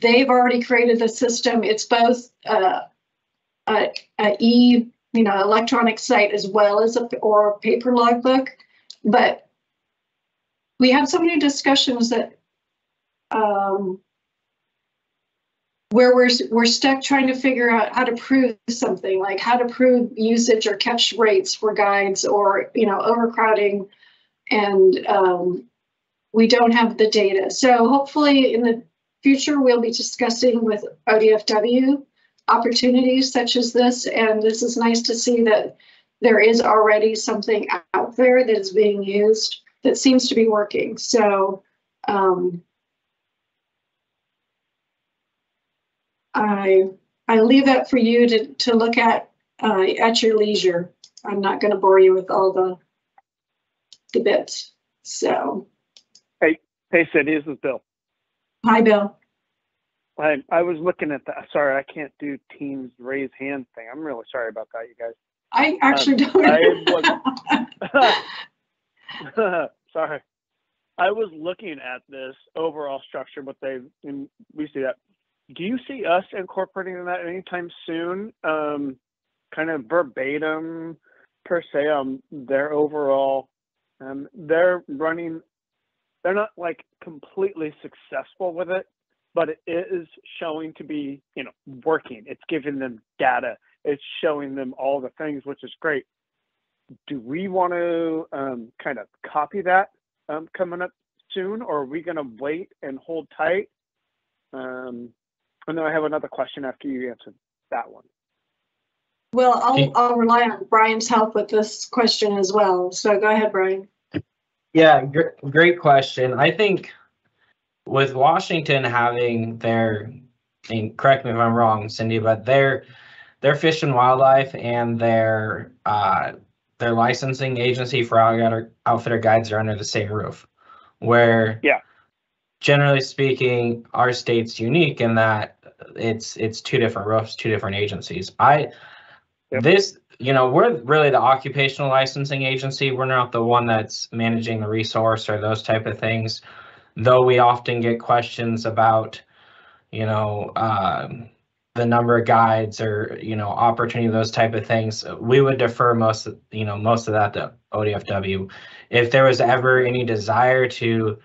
Speaker 1: they've already created the system. It's both uh, a, a e, you know, electronic site as well as a or a paper logbook. But we have so many discussions that um, where we're we're stuck trying to figure out how to prove something, like how to prove usage or catch rates for guides, or you know overcrowding, and um, we don't have the data. So hopefully in the future we'll be discussing with ODFW opportunities such as this, and this is nice to see that there is already something out there that is being used that seems to be working. So. Um, I, I leave that for you to, to look at, uh, at your leisure. I'm not gonna bore you with all the, the bits. So,
Speaker 3: Hey, hey, Cyndi, this is Bill.
Speaker 1: hi, Bill.
Speaker 3: I, I was looking at that. Sorry, I can't do Teams raise hand thing. I'm really sorry about that, you guys.
Speaker 1: I actually don't.
Speaker 3: I sorry. I was looking at this overall structure, but they, and we see that. Do you see us incorporating that anytime soon? Um, kind of verbatim per se on their overall, um, they're running, they're not like completely successful with it, but it is showing to be, you know, working. It's giving them data. It's showing them all the things, which is great. Do we want to um, kind of copy that um, coming up soon, or are we going to wait and hold tight? Um, and then I have another question after you answer that one.
Speaker 1: Well, I'll, I'll rely on Brian's help with this question as well. So go ahead, Brian.
Speaker 4: Yeah, gr- great question. I think with Washington having their, and correct me if I'm wrong, Cyndi, but their their fish and wildlife and their uh their licensing agency for outfitter outfitter guides are under the same roof. Where
Speaker 3: Yeah.
Speaker 4: generally speaking, our state's unique in that it's it's two different roofs, two different agencies. I This you know, we're really the occupational licensing agency. We're not the one that's managing the resource or those type of things. Though we often get questions about, you know, um, the number of guides or, you know, opportunity, those type of things. We would defer most, you know, most of that to ODFW. If there was ever any desire to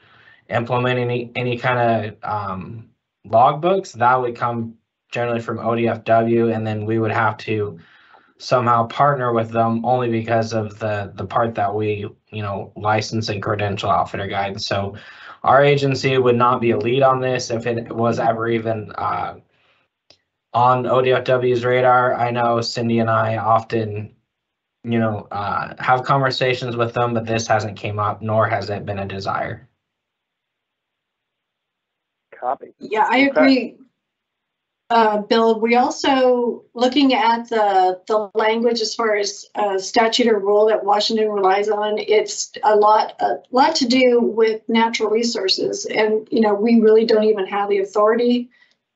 Speaker 4: implement any, any kind of um, logbooks, that would come generally from ODFW and then we would have to somehow partner with them only because of the the part that we you know license and credential outfitter guide. So our agency would not be a lead on this if it was ever even uh, on ODFW's radar. I know Cyndi and I often you know uh, have conversations with them, but this hasn't came up nor has it been a desire.
Speaker 3: Copy.
Speaker 1: Yeah, I
Speaker 3: Okay.
Speaker 1: agree. Uh, Bill, we also, looking at the, the language as far as uh, statute or rule that Washington relies on, it's a lot, a lot to do with natural resources. And, you know, we really don't even have the authority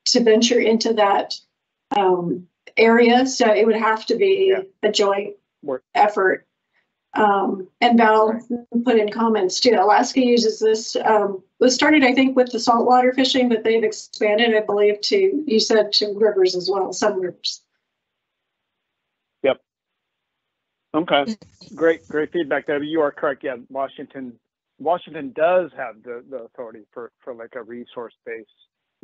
Speaker 1: to venture into that um, area. So it would have to be
Speaker 3: Yeah.
Speaker 1: a joint
Speaker 3: Work.
Speaker 1: effort. Um, and Val put in comments too. Alaska uses this, um, was started, I think, with the saltwater fishing, but they've expanded, I believe, to, you said to rivers as well, some rivers. Yep.
Speaker 3: Okay, great, great feedback, Debbie. You are correct. Yeah, Washington, Washington does have the, the authority for, for like a resource-based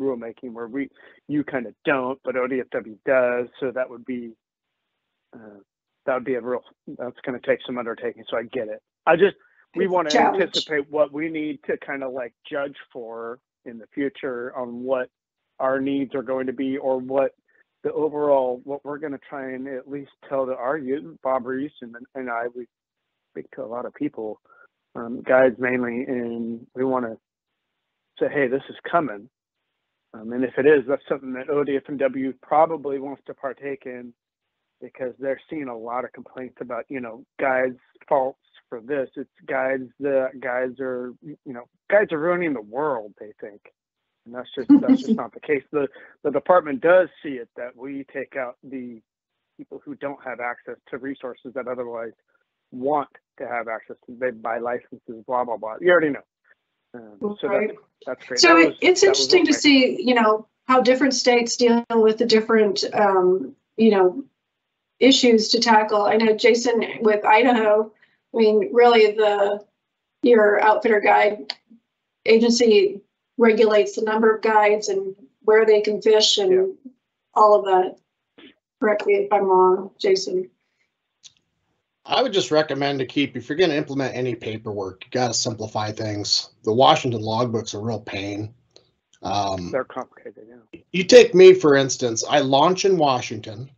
Speaker 3: rulemaking where we, you kind of don't, but ODFW does. So that would be, uh, that would be a real, that's gonna take some undertaking. So I get it. I just, we
Speaker 1: It's
Speaker 3: want to
Speaker 1: challenge.
Speaker 3: anticipate what we need to kind of like judge for in the future on what our needs are going to be or what the overall what we're going to try and at least tell to our youth, Bob Reese and, and I, we speak to a lot of people, um, guides mainly, and we want to say, hey, this is coming. Um, and if it is, that's something that ODFW probably wants to partake in because they're seeing a lot of complaints about, you know, guides' faults for this. It's guides, the guides are, you know, guides are ruining the world, they think. And that's just, that's just not the case. The, the department does see it that we take out the people who don't have access to resources that otherwise want to have access to. They buy licenses, blah blah blah. You already know. Um, so
Speaker 1: Right.
Speaker 3: that, that's great.
Speaker 1: So
Speaker 3: That was-
Speaker 1: it's interesting to see, you know, how different states deal with the different, um, you know, issues to tackle. I know Jason with Idaho, I mean, really the, your outfitter guide agency regulates the number of guides and where they can fish
Speaker 3: Yeah.
Speaker 1: and all of that. Correct me if I'm wrong, Jason.
Speaker 9: I would just recommend to keep, if you're gonna implement any paperwork, you gotta simplify things. The Washington logbook's are a real pain. Um,
Speaker 3: They're complicated, yeah.
Speaker 9: you take me, for instance, I launch in Washington,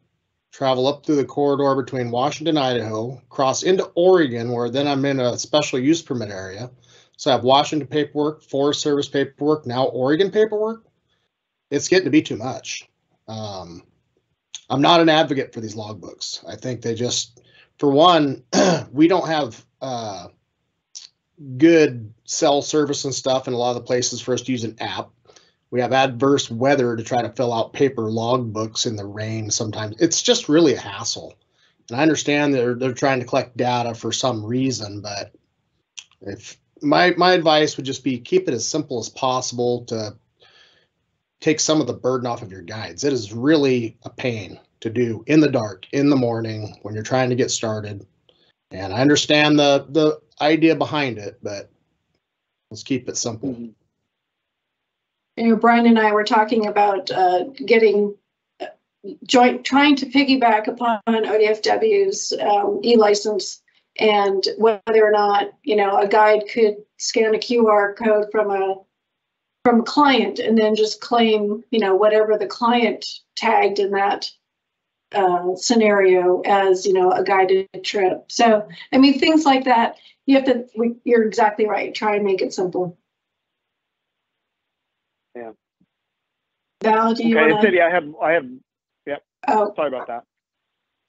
Speaker 9: travel up through the corridor between Washington, Idaho, cross into Oregon, where then I'm in a special use permit area. So I have Washington paperwork, Forest Service paperwork, now Oregon paperwork. It's getting to be too much. Um, I'm not an advocate for these logbooks. I think they just, for one, we don't have uh, good cell service and stuff in a lot of the places for us to use an app. We have adverse weather to try to fill out paper logbooks in the rain sometimes. It's just really a hassle. And I understand they're they're trying to collect data for some reason, but if my my advice would just be keep it as simple as possible to take some of the burden off of your guides. It is really a pain to do in the dark, in the morning, when you're trying to get started. And I understand the the idea behind it, but let's keep it simple.
Speaker 3: Mhm.
Speaker 1: You know, Brian and I were talking about uh, getting uh, joint, trying to piggyback upon ODFW's um, e-license and whether or not, you know, a guide could scan a QR code from a from a client and then just claim, you know, whatever the client tagged in that uh, scenario as, you know, a guided trip. So, I mean, things like that, you have to, we- you're exactly right. Try and make it simple.
Speaker 3: Yeah.
Speaker 1: Val, do you
Speaker 3: Okay,
Speaker 1: want to?
Speaker 3: Cyndi, I have, I have,
Speaker 1: Oh,
Speaker 3: sorry about that.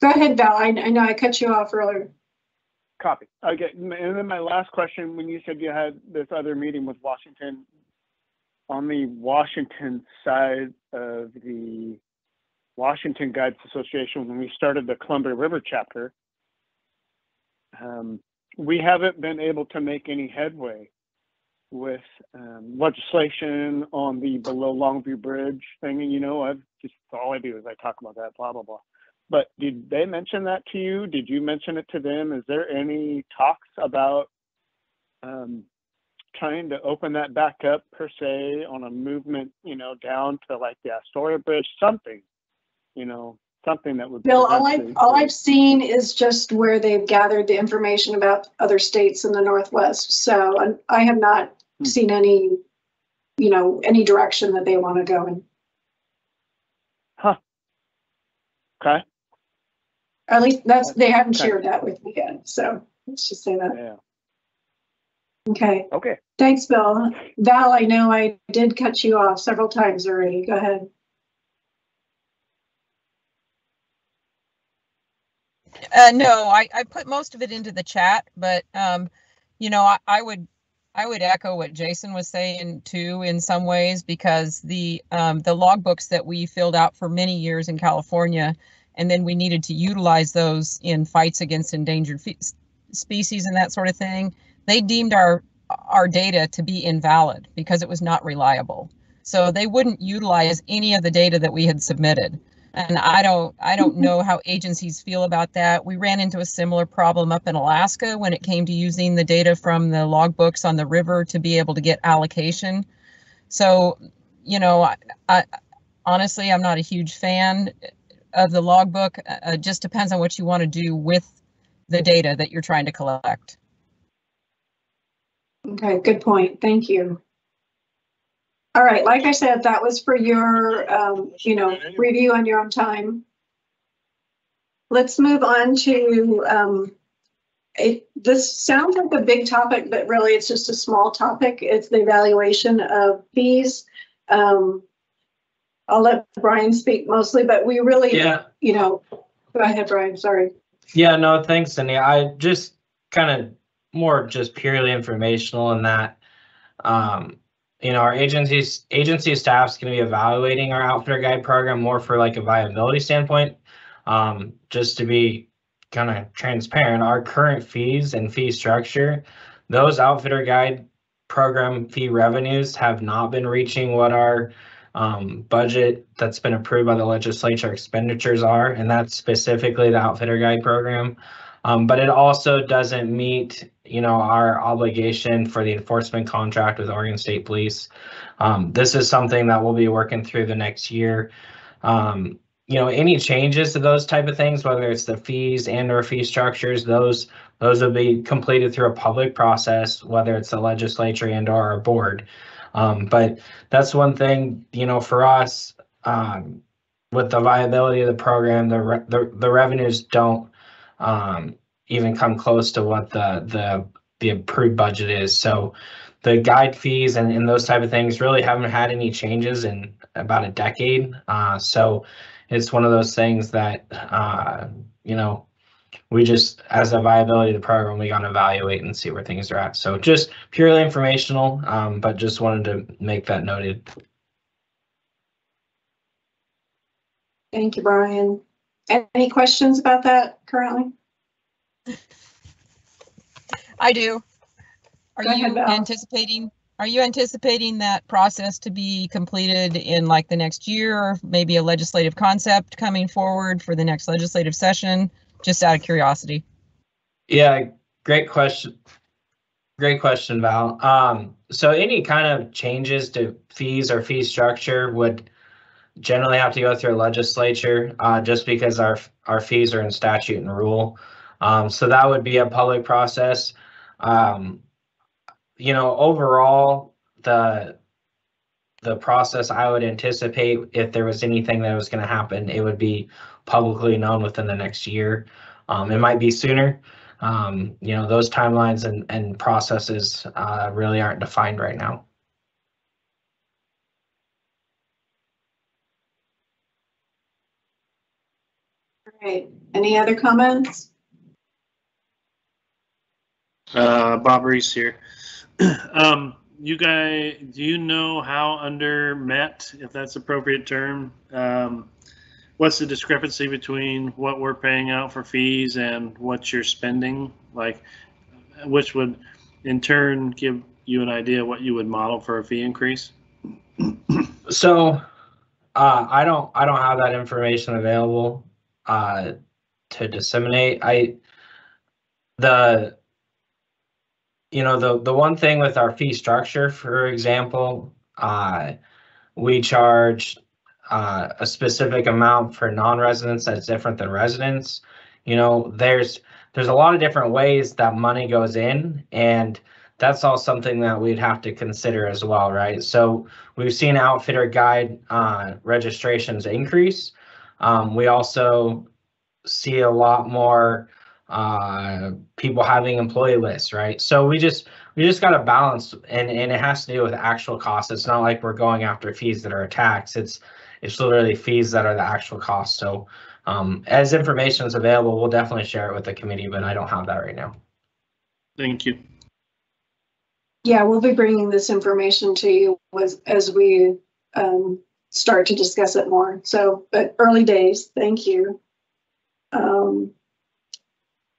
Speaker 1: go ahead, Val. I, I know I cut you off earlier.
Speaker 3: Copy. Okay, and then my last question, when you said you had this other meeting with Washington, on the Washington side of the Washington Guides Association, when we started the Columbia River chapter, um, we haven't been able to make any headway with um, legislation on the below Longview Bridge thing. And you know, I've just all I do is I talk about that, blah blah blah. But did they mention that to you? Did you mention it to them? Is there any talks about um, trying to open that back up per se on a movement, you know, down to like the Astoria Bridge, something, you know, something that would.
Speaker 1: Bill, all I've, all I've seen is just where they've gathered the information about other states in the Northwest. So I have not. Seen any, you know, any direction that they want to go in. Huh.
Speaker 3: Okay,
Speaker 1: At least that's, they haven't
Speaker 3: Okay.
Speaker 1: shared that with me yet. So let's just say that.
Speaker 3: yeah,
Speaker 1: Okay.
Speaker 3: okay.
Speaker 1: Thanks, Bill. Val, I know I did cut you off several times already. Go ahead.
Speaker 7: Uh, no, I, I put most of it into the chat, but, um, you know, I, I would, I would echo what Jason was saying too, in some ways, because the, um, the logbooks that we filled out for many years in California, and then we needed to utilize those in fights against endangered fe- species and that sort of thing. They deemed our, our data to be invalid because it was not reliable. So they wouldn't utilize any of the data that we had submitted. And I don't, I don't know how agencies feel about that. We ran into a similar problem up in Alaska when it came to using the data from the logbooks on the river to be able to get allocation. So, you know, I, I honestly, I'm not a huge fan of the logbook. Uh, It just depends on what you want to do with the data that you're trying to collect.
Speaker 1: Okay, good point. Thank you. All right, like I said, that was for your, um, you know, review on your own time. Let's move on to, um, it, this sounds like a big topic, but really it's just a small topic. It's the evaluation of fees. Um, I'll let Brian speak mostly, but we really,
Speaker 4: Yeah,
Speaker 1: you know, go ahead, Brian, sorry.
Speaker 4: yeah, no, thanks, Cyndi. I just kind of more just purely informational in that, um, you know, our agencies, agency staff's gonna be evaluating our outfitter guide program more for like a viability standpoint. Um, just to be kind of transparent, our current fees and fee structure, those outfitter guide program fee revenues have not been reaching what our um, budget that's been approved by the legislature expenditures are, and that's specifically the outfitter guide program. Um, but it also doesn't meet, you know, our obligation for the enforcement contract with Oregon State Police. Um, this is something that we'll be working through the next year. Um, you know, any changes to those type of things, whether it's the fees and or fee structures, those those will be completed through a public process, whether it's the legislature and or our board. Um, but that's one thing, you know, for us, um, with the viability of the program, the, re- the, the revenues don't, um, even come close to what the, the, the approved budget is. So the guide fees and, and those type of things really haven't had any changes in about a decade. Uh, so it's one of those things that, uh, you know, we just, as a viability of the program, we gotta evaluate and see where things are at. So just purely informational, um, but just wanted to make that noted.
Speaker 1: Thank you, Brian. Any questions about that currently?
Speaker 7: I do. Are
Speaker 1: Go
Speaker 7: you
Speaker 1: Val.
Speaker 7: anticipating, are you anticipating that process to be completed in like the next year? or Maybe a legislative concept coming forward for the next legislative session? Just out of curiosity.
Speaker 4: Yeah, great question. Great question, Val. Um, so any kind of changes to fees or fee structure would generally have to go through a legislature, uh, just because our, our fees are in statute and rule. Um, so that would be a public process. Um, you know, overall, the, the process I would anticipate, if there was anything that was gonna happen, it would be publicly known within the next year. Um, it might be sooner. Um, you know, those timelines and, and processes, uh, really aren't defined right now.
Speaker 1: All right, any other comments?
Speaker 5: Uh, Bob Reese here. Um, you guys, do you know how under met, if that's appropriate term? Um, what's the discrepancy between what we're paying out for fees and what you're spending? Like, which would in turn give you an idea what you would model for a fee increase?
Speaker 4: So, uh, I don't, I don't have that information available, uh, to disseminate. I, the, you know, the, the one thing with our fee structure, for example, uh, we charge, uh, a specific amount for non-residents that's different than residents. You know, there's, there's a lot of different ways that money goes in and that's all something that we'd have to consider as well, right? So we've seen outfitter guide uh, registrations increase. Um, we also see a lot more uh, people having employee lists, right? So we just we just got to balance, and and it has to do with actual costs. It's not like we're going after fees that are a tax. It's it's literally fees that are the actual cost. So um, as information is available, we'll definitely share it with the committee, but I don't have that right now.
Speaker 5: Thank you.
Speaker 1: Yeah, we'll be bringing this information to you as, as we um, start to discuss it more. So, but early days, thank you. Um,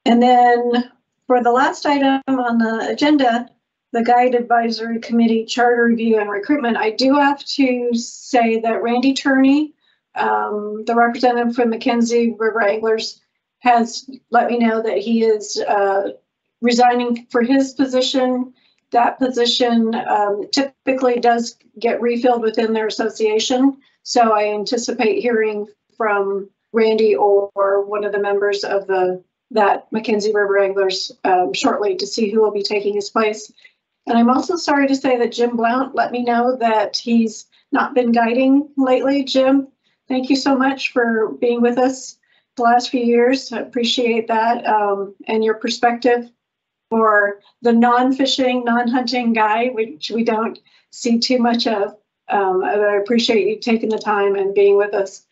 Speaker 1: and then for the last item on the agenda, the Guide Advisory Committee Charter Review and Recruitment, I do have to say that Randy Turney, um, the representative from McKenzie River Anglers, has let me know that he is uh, resigning for his position that position um, typically does get refilled within their association. So I anticipate hearing from Randy or, or one of the members of the that McKenzie River Anglers um, shortly to see who will be taking his place. And I'm also sorry to say that Jim Blount let me know that he's not been guiding lately. Jim, thank you so much for being with us the last few years. I appreciate that um, and your perspective for the non-fishing, non-hunting guy, which we don't see too much of. Um, I appreciate you taking the time and being with us.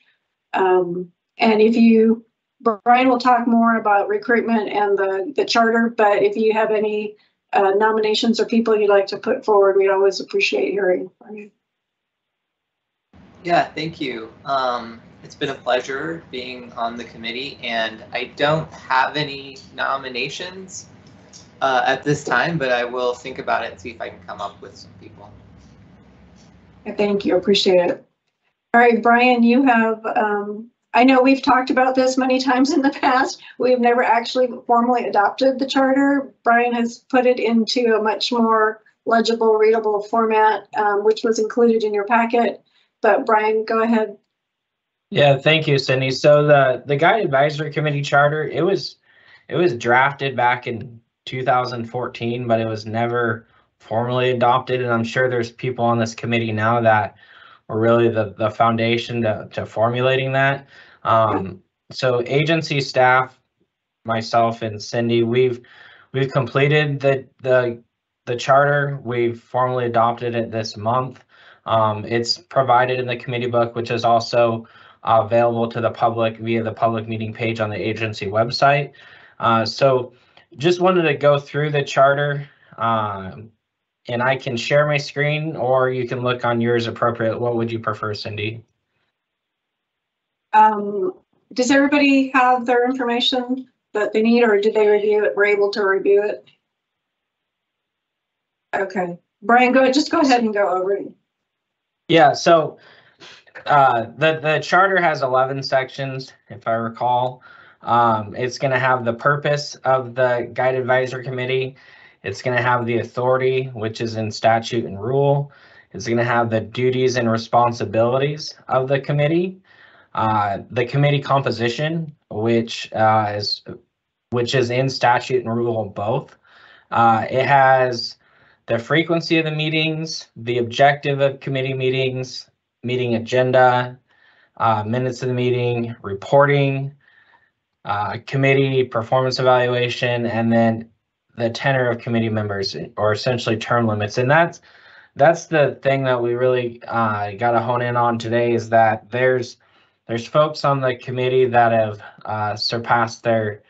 Speaker 1: Um, and if you, Brian will talk more about recruitment and the, the charter, but if you have any uh, nominations or people you'd like to put forward, we'd always appreciate hearing from you.
Speaker 10: Yeah, thank you. Um, it's been a pleasure being on the committee, and I don't have any nominations uh, at this time, but I will think about it and see if I can come up with some people.
Speaker 1: Thank you, appreciate it. All right, Brian, you have, um, I know we've talked about this many times in the past. We've never actually formally adopted the charter. Brian has put it into a much more legible, readable format, um, which was included in your packet. But Brian, go ahead.
Speaker 4: Yeah, thank you, Cyndi. So the the Guide Advisory Committee charter, it was it was drafted back in 2014, but it was never formally adopted. And I'm sure there's people on this committee now that were really the, the foundation to, to formulating that. Um, so agency staff, myself and Cyndi, we've we've completed the the the charter. We've formally adopted it this month. Um, it's provided in the committee book, which is also uh, available to the public via the public meeting page on the agency website. Uh, so just wanted to go through the charter. Um, and I can share my screen or you can look on yours appropriate. What would you prefer, Cyndi?
Speaker 1: Um, does everybody have their information that they need or did they review it, were able to review it? Okay, Brian, go, just go ahead and go over it.
Speaker 4: Yeah, so uh, the, the charter has 11 sections, if I recall. Um, it's going to have the purpose of the Guide Advisor Committee. It's going to have the authority, which is in statute and rule. It's going to have the duties and responsibilities of the committee. Uh, the committee composition, which uh, is which is in statute and rule both. Uh, it has the frequency of the meetings, the objective of committee meetings, meeting agenda, uh, minutes of the meeting, reporting, uh, committee performance evaluation, and then the tenor of committee members, or essentially term limits. And that's that's the thing that we really uh, got to hone in on today is that there's there's folks on the committee that have uh, surpassed their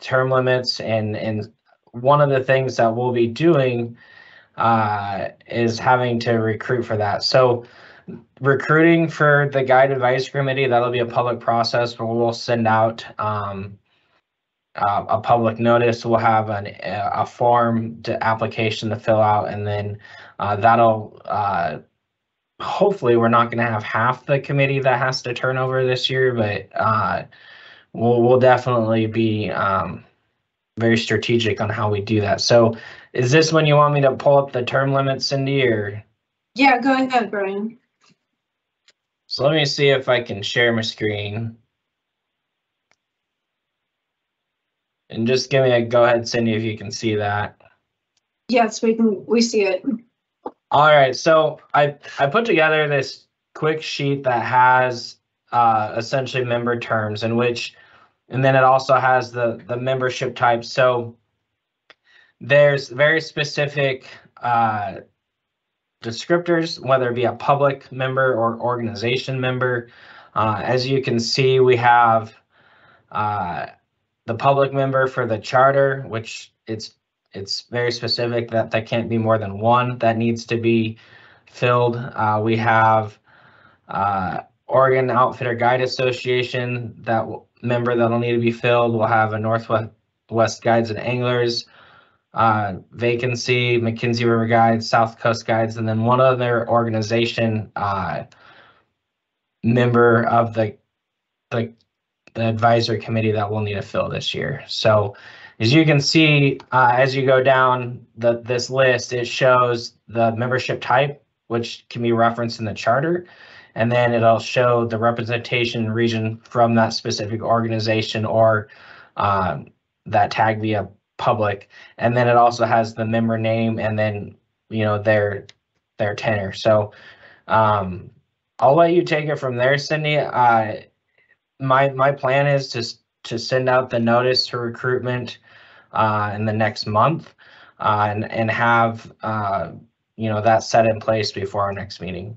Speaker 4: term limits, and and one of the things that we'll be doing uh, is having to recruit for that. So recruiting for the guide advice committee, that'll be a public process where we'll send out um, uh, a public notice. We'll have an, a form to application to fill out and then uh, that'll uh, hopefully we're not going to have half the committee that has to turn over this year, but uh, we'll, we'll definitely be um, very strategic on how we do that. So is this when you want me to pull up the term limits, Cyndi, or?
Speaker 1: Yeah, go ahead, Brian.
Speaker 4: So let me see if I can share my screen. And just give me a go ahead, Cyndi, if you can see that.
Speaker 1: Yes, we can, we see it.
Speaker 4: All right, so I I put together this quick sheet that has uh, essentially member terms in which, and then it also has the the membership types. So there's very specific uh, descriptors, whether it be a public member or organization member. Uh, as you can see, we have uh, the public member for the charter, which it's it's very specific that that can't be more than one that needs to be filled. Uh, we have uh, Oregon Outfitter Guide Association, that w- member that'll need to be filled. We'll have a Northwest West Guides and Anglers uh, vacancy, McKenzie River Guides, South Coast Guides, and then one other organization uh, member of the the the advisory committee that we'll need to fill this year. So as you can see, uh, as you go down the this list, it shows the membership type, which can be referenced in the charter. And then it'll show the representation region from that specific organization or um, that tag via public. And then it also has the member name and then, you know, their their tenure. So um, I'll let you take it from there, Cyndi. Uh, my my plan is to to send out the notice to recruitment uh, in the next month uh, and and have uh, you know that set in place before our next meeting.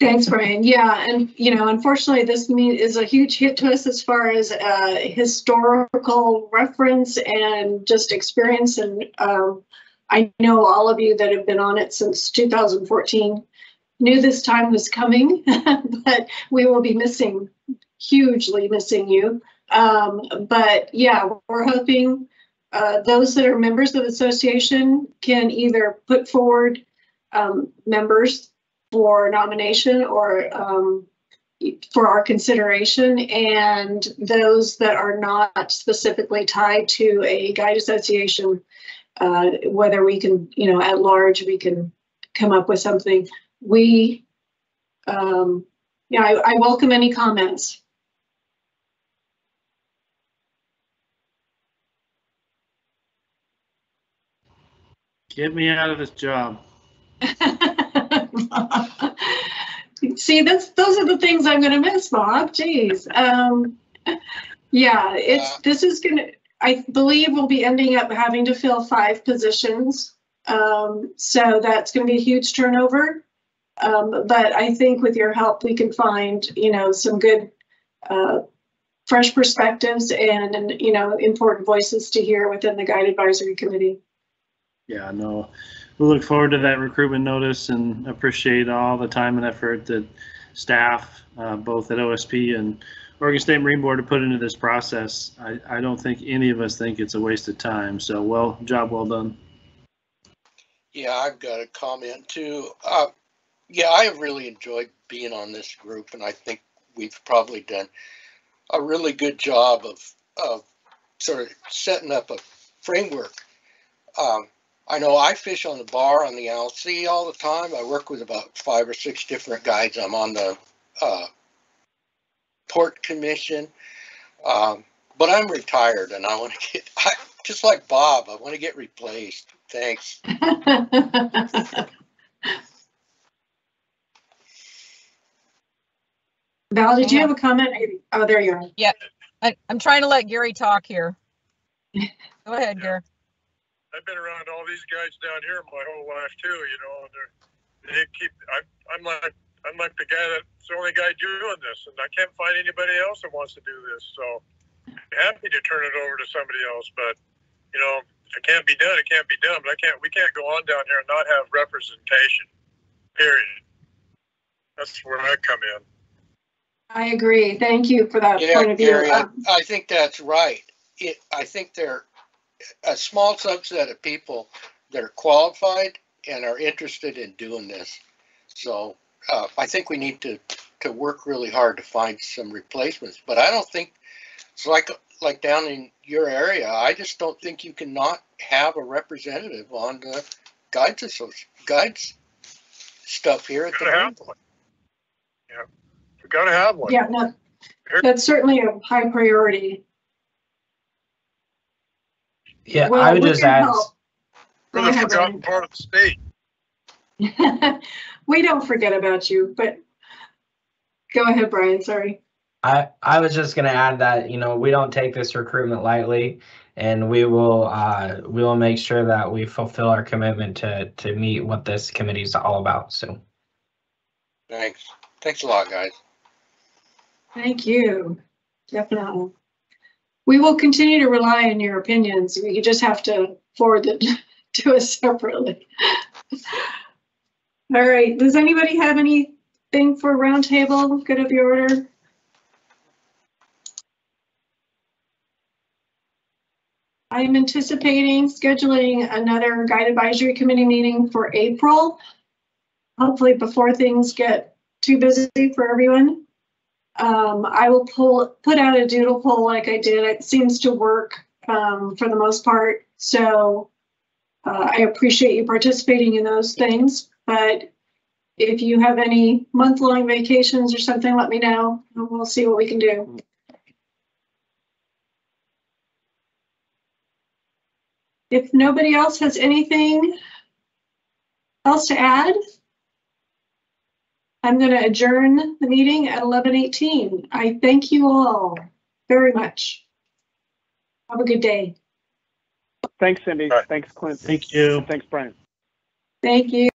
Speaker 1: Thanks, Brian. Yeah, and you know, unfortunately, this meet is a huge hit to us as far as uh, historical reference and just experience. And um, I know all of you that have been on it since 2014 knew this time was coming, but we will be missing, hugely missing you. Um, but yeah, we're hoping uh, those that are members of the association can either put forward um, members for nomination or um, for our consideration. And those that are not specifically tied to a guide association, uh, whether we can, you know, at large, we can come up with something. We, um, yeah, I, I welcome any comments.
Speaker 5: Get me out of this job.
Speaker 1: See, that's, those are the things I'm gonna miss, Bob, jeez. Um, yeah, it's, this is gonna, I believe we'll be ending up having to fill five positions. Um, so that's gonna be a huge turnover. Um, but I think with your help, we can find, you know, some good, uh, fresh perspectives and, and, you know, important voices to hear within the Guide Advisory Committee.
Speaker 5: Yeah, no, we look forward to that recruitment notice and appreciate all the time and effort that staff, uh, both at OSP and Oregon State Marine Board have put into this process. I, I don't think any of us think it's a waste of time. So well, job well done.
Speaker 11: Yeah, I've got a comment too. Uh, yeah, I have really enjoyed being on this group, and I think we've probably done a really good job of of sort of setting up a framework. Um, I know I fish on the bar on the LC all the time. I work with about five or six different guides. I'm on the uh, port commission, um, but I'm retired, and I want to get I, just like Bob. I want to get replaced. Thanks.
Speaker 1: Val, did you have a comment? Oh, there you are.
Speaker 7: I, I'm trying to let Gary talk here. Go ahead, Gary.
Speaker 12: I've been around all these guys down here my whole life too, you know, and they're, they keep, I, I'm like, I'm like the guy that's the only guy doing this and I can't find anybody else that wants to do this. So I'm happy to turn it over to somebody else, but you know, if it can't be done, it can't be done, but I can't, we can't go on down here and not have representation, period. That's where I come in.
Speaker 1: I agree. Thank you for that
Speaker 11: Yeah,
Speaker 1: point of view.
Speaker 11: Gary, I,
Speaker 1: Um,
Speaker 11: I think that's right. It, I think they're a small subset of people that are qualified and are interested in doing this. So, uh, I think we need to, to work really hard to find some replacements, but I don't think, it's like, like down in your area, I just don't think you can not have a representative on the guides guides stuff here at the.
Speaker 12: Gotta have
Speaker 11: Marine Board.
Speaker 12: We gotta have one.
Speaker 1: Yeah, no, that's certainly a high priority.
Speaker 4: Yeah,
Speaker 1: Well,
Speaker 4: I would
Speaker 1: we
Speaker 4: just
Speaker 1: can
Speaker 4: add,
Speaker 1: help.
Speaker 12: We're
Speaker 1: Go
Speaker 12: the
Speaker 1: ahead,
Speaker 12: forgotten part of the state.
Speaker 1: We don't forget about you, but go ahead, Brian, sorry.
Speaker 4: I, I was just gonna add that, you know, we don't take this recruitment lightly. And we will, uh, we will make sure that we fulfill our commitment to, to meet what this committee is all about, so.
Speaker 11: Thanks. Thanks a lot, guys.
Speaker 1: Thank you, definitely. We will continue to rely on your opinions. You just have to forward it to us separately. All right, does anybody have anything for roundtable? Good of your order? I am anticipating scheduling another guide advisory committee meeting for April. Hopefully before things get too busy for everyone. Um, I will pull, put out a doodle poll like I did. It seems to work, um, for the most part. So, uh, I appreciate you participating in those things, but if you have any month-long vacations or something, let me know and we'll see what we can do. If nobody else has anything else to add, I'm going to adjourn the meeting at 11:18. I thank you all very much. Have a good day.
Speaker 3: Thanks, Cyndi.
Speaker 12: Right.
Speaker 3: Thanks, Clint.
Speaker 5: Thank you.
Speaker 3: Thanks, Brian.
Speaker 1: Thank you.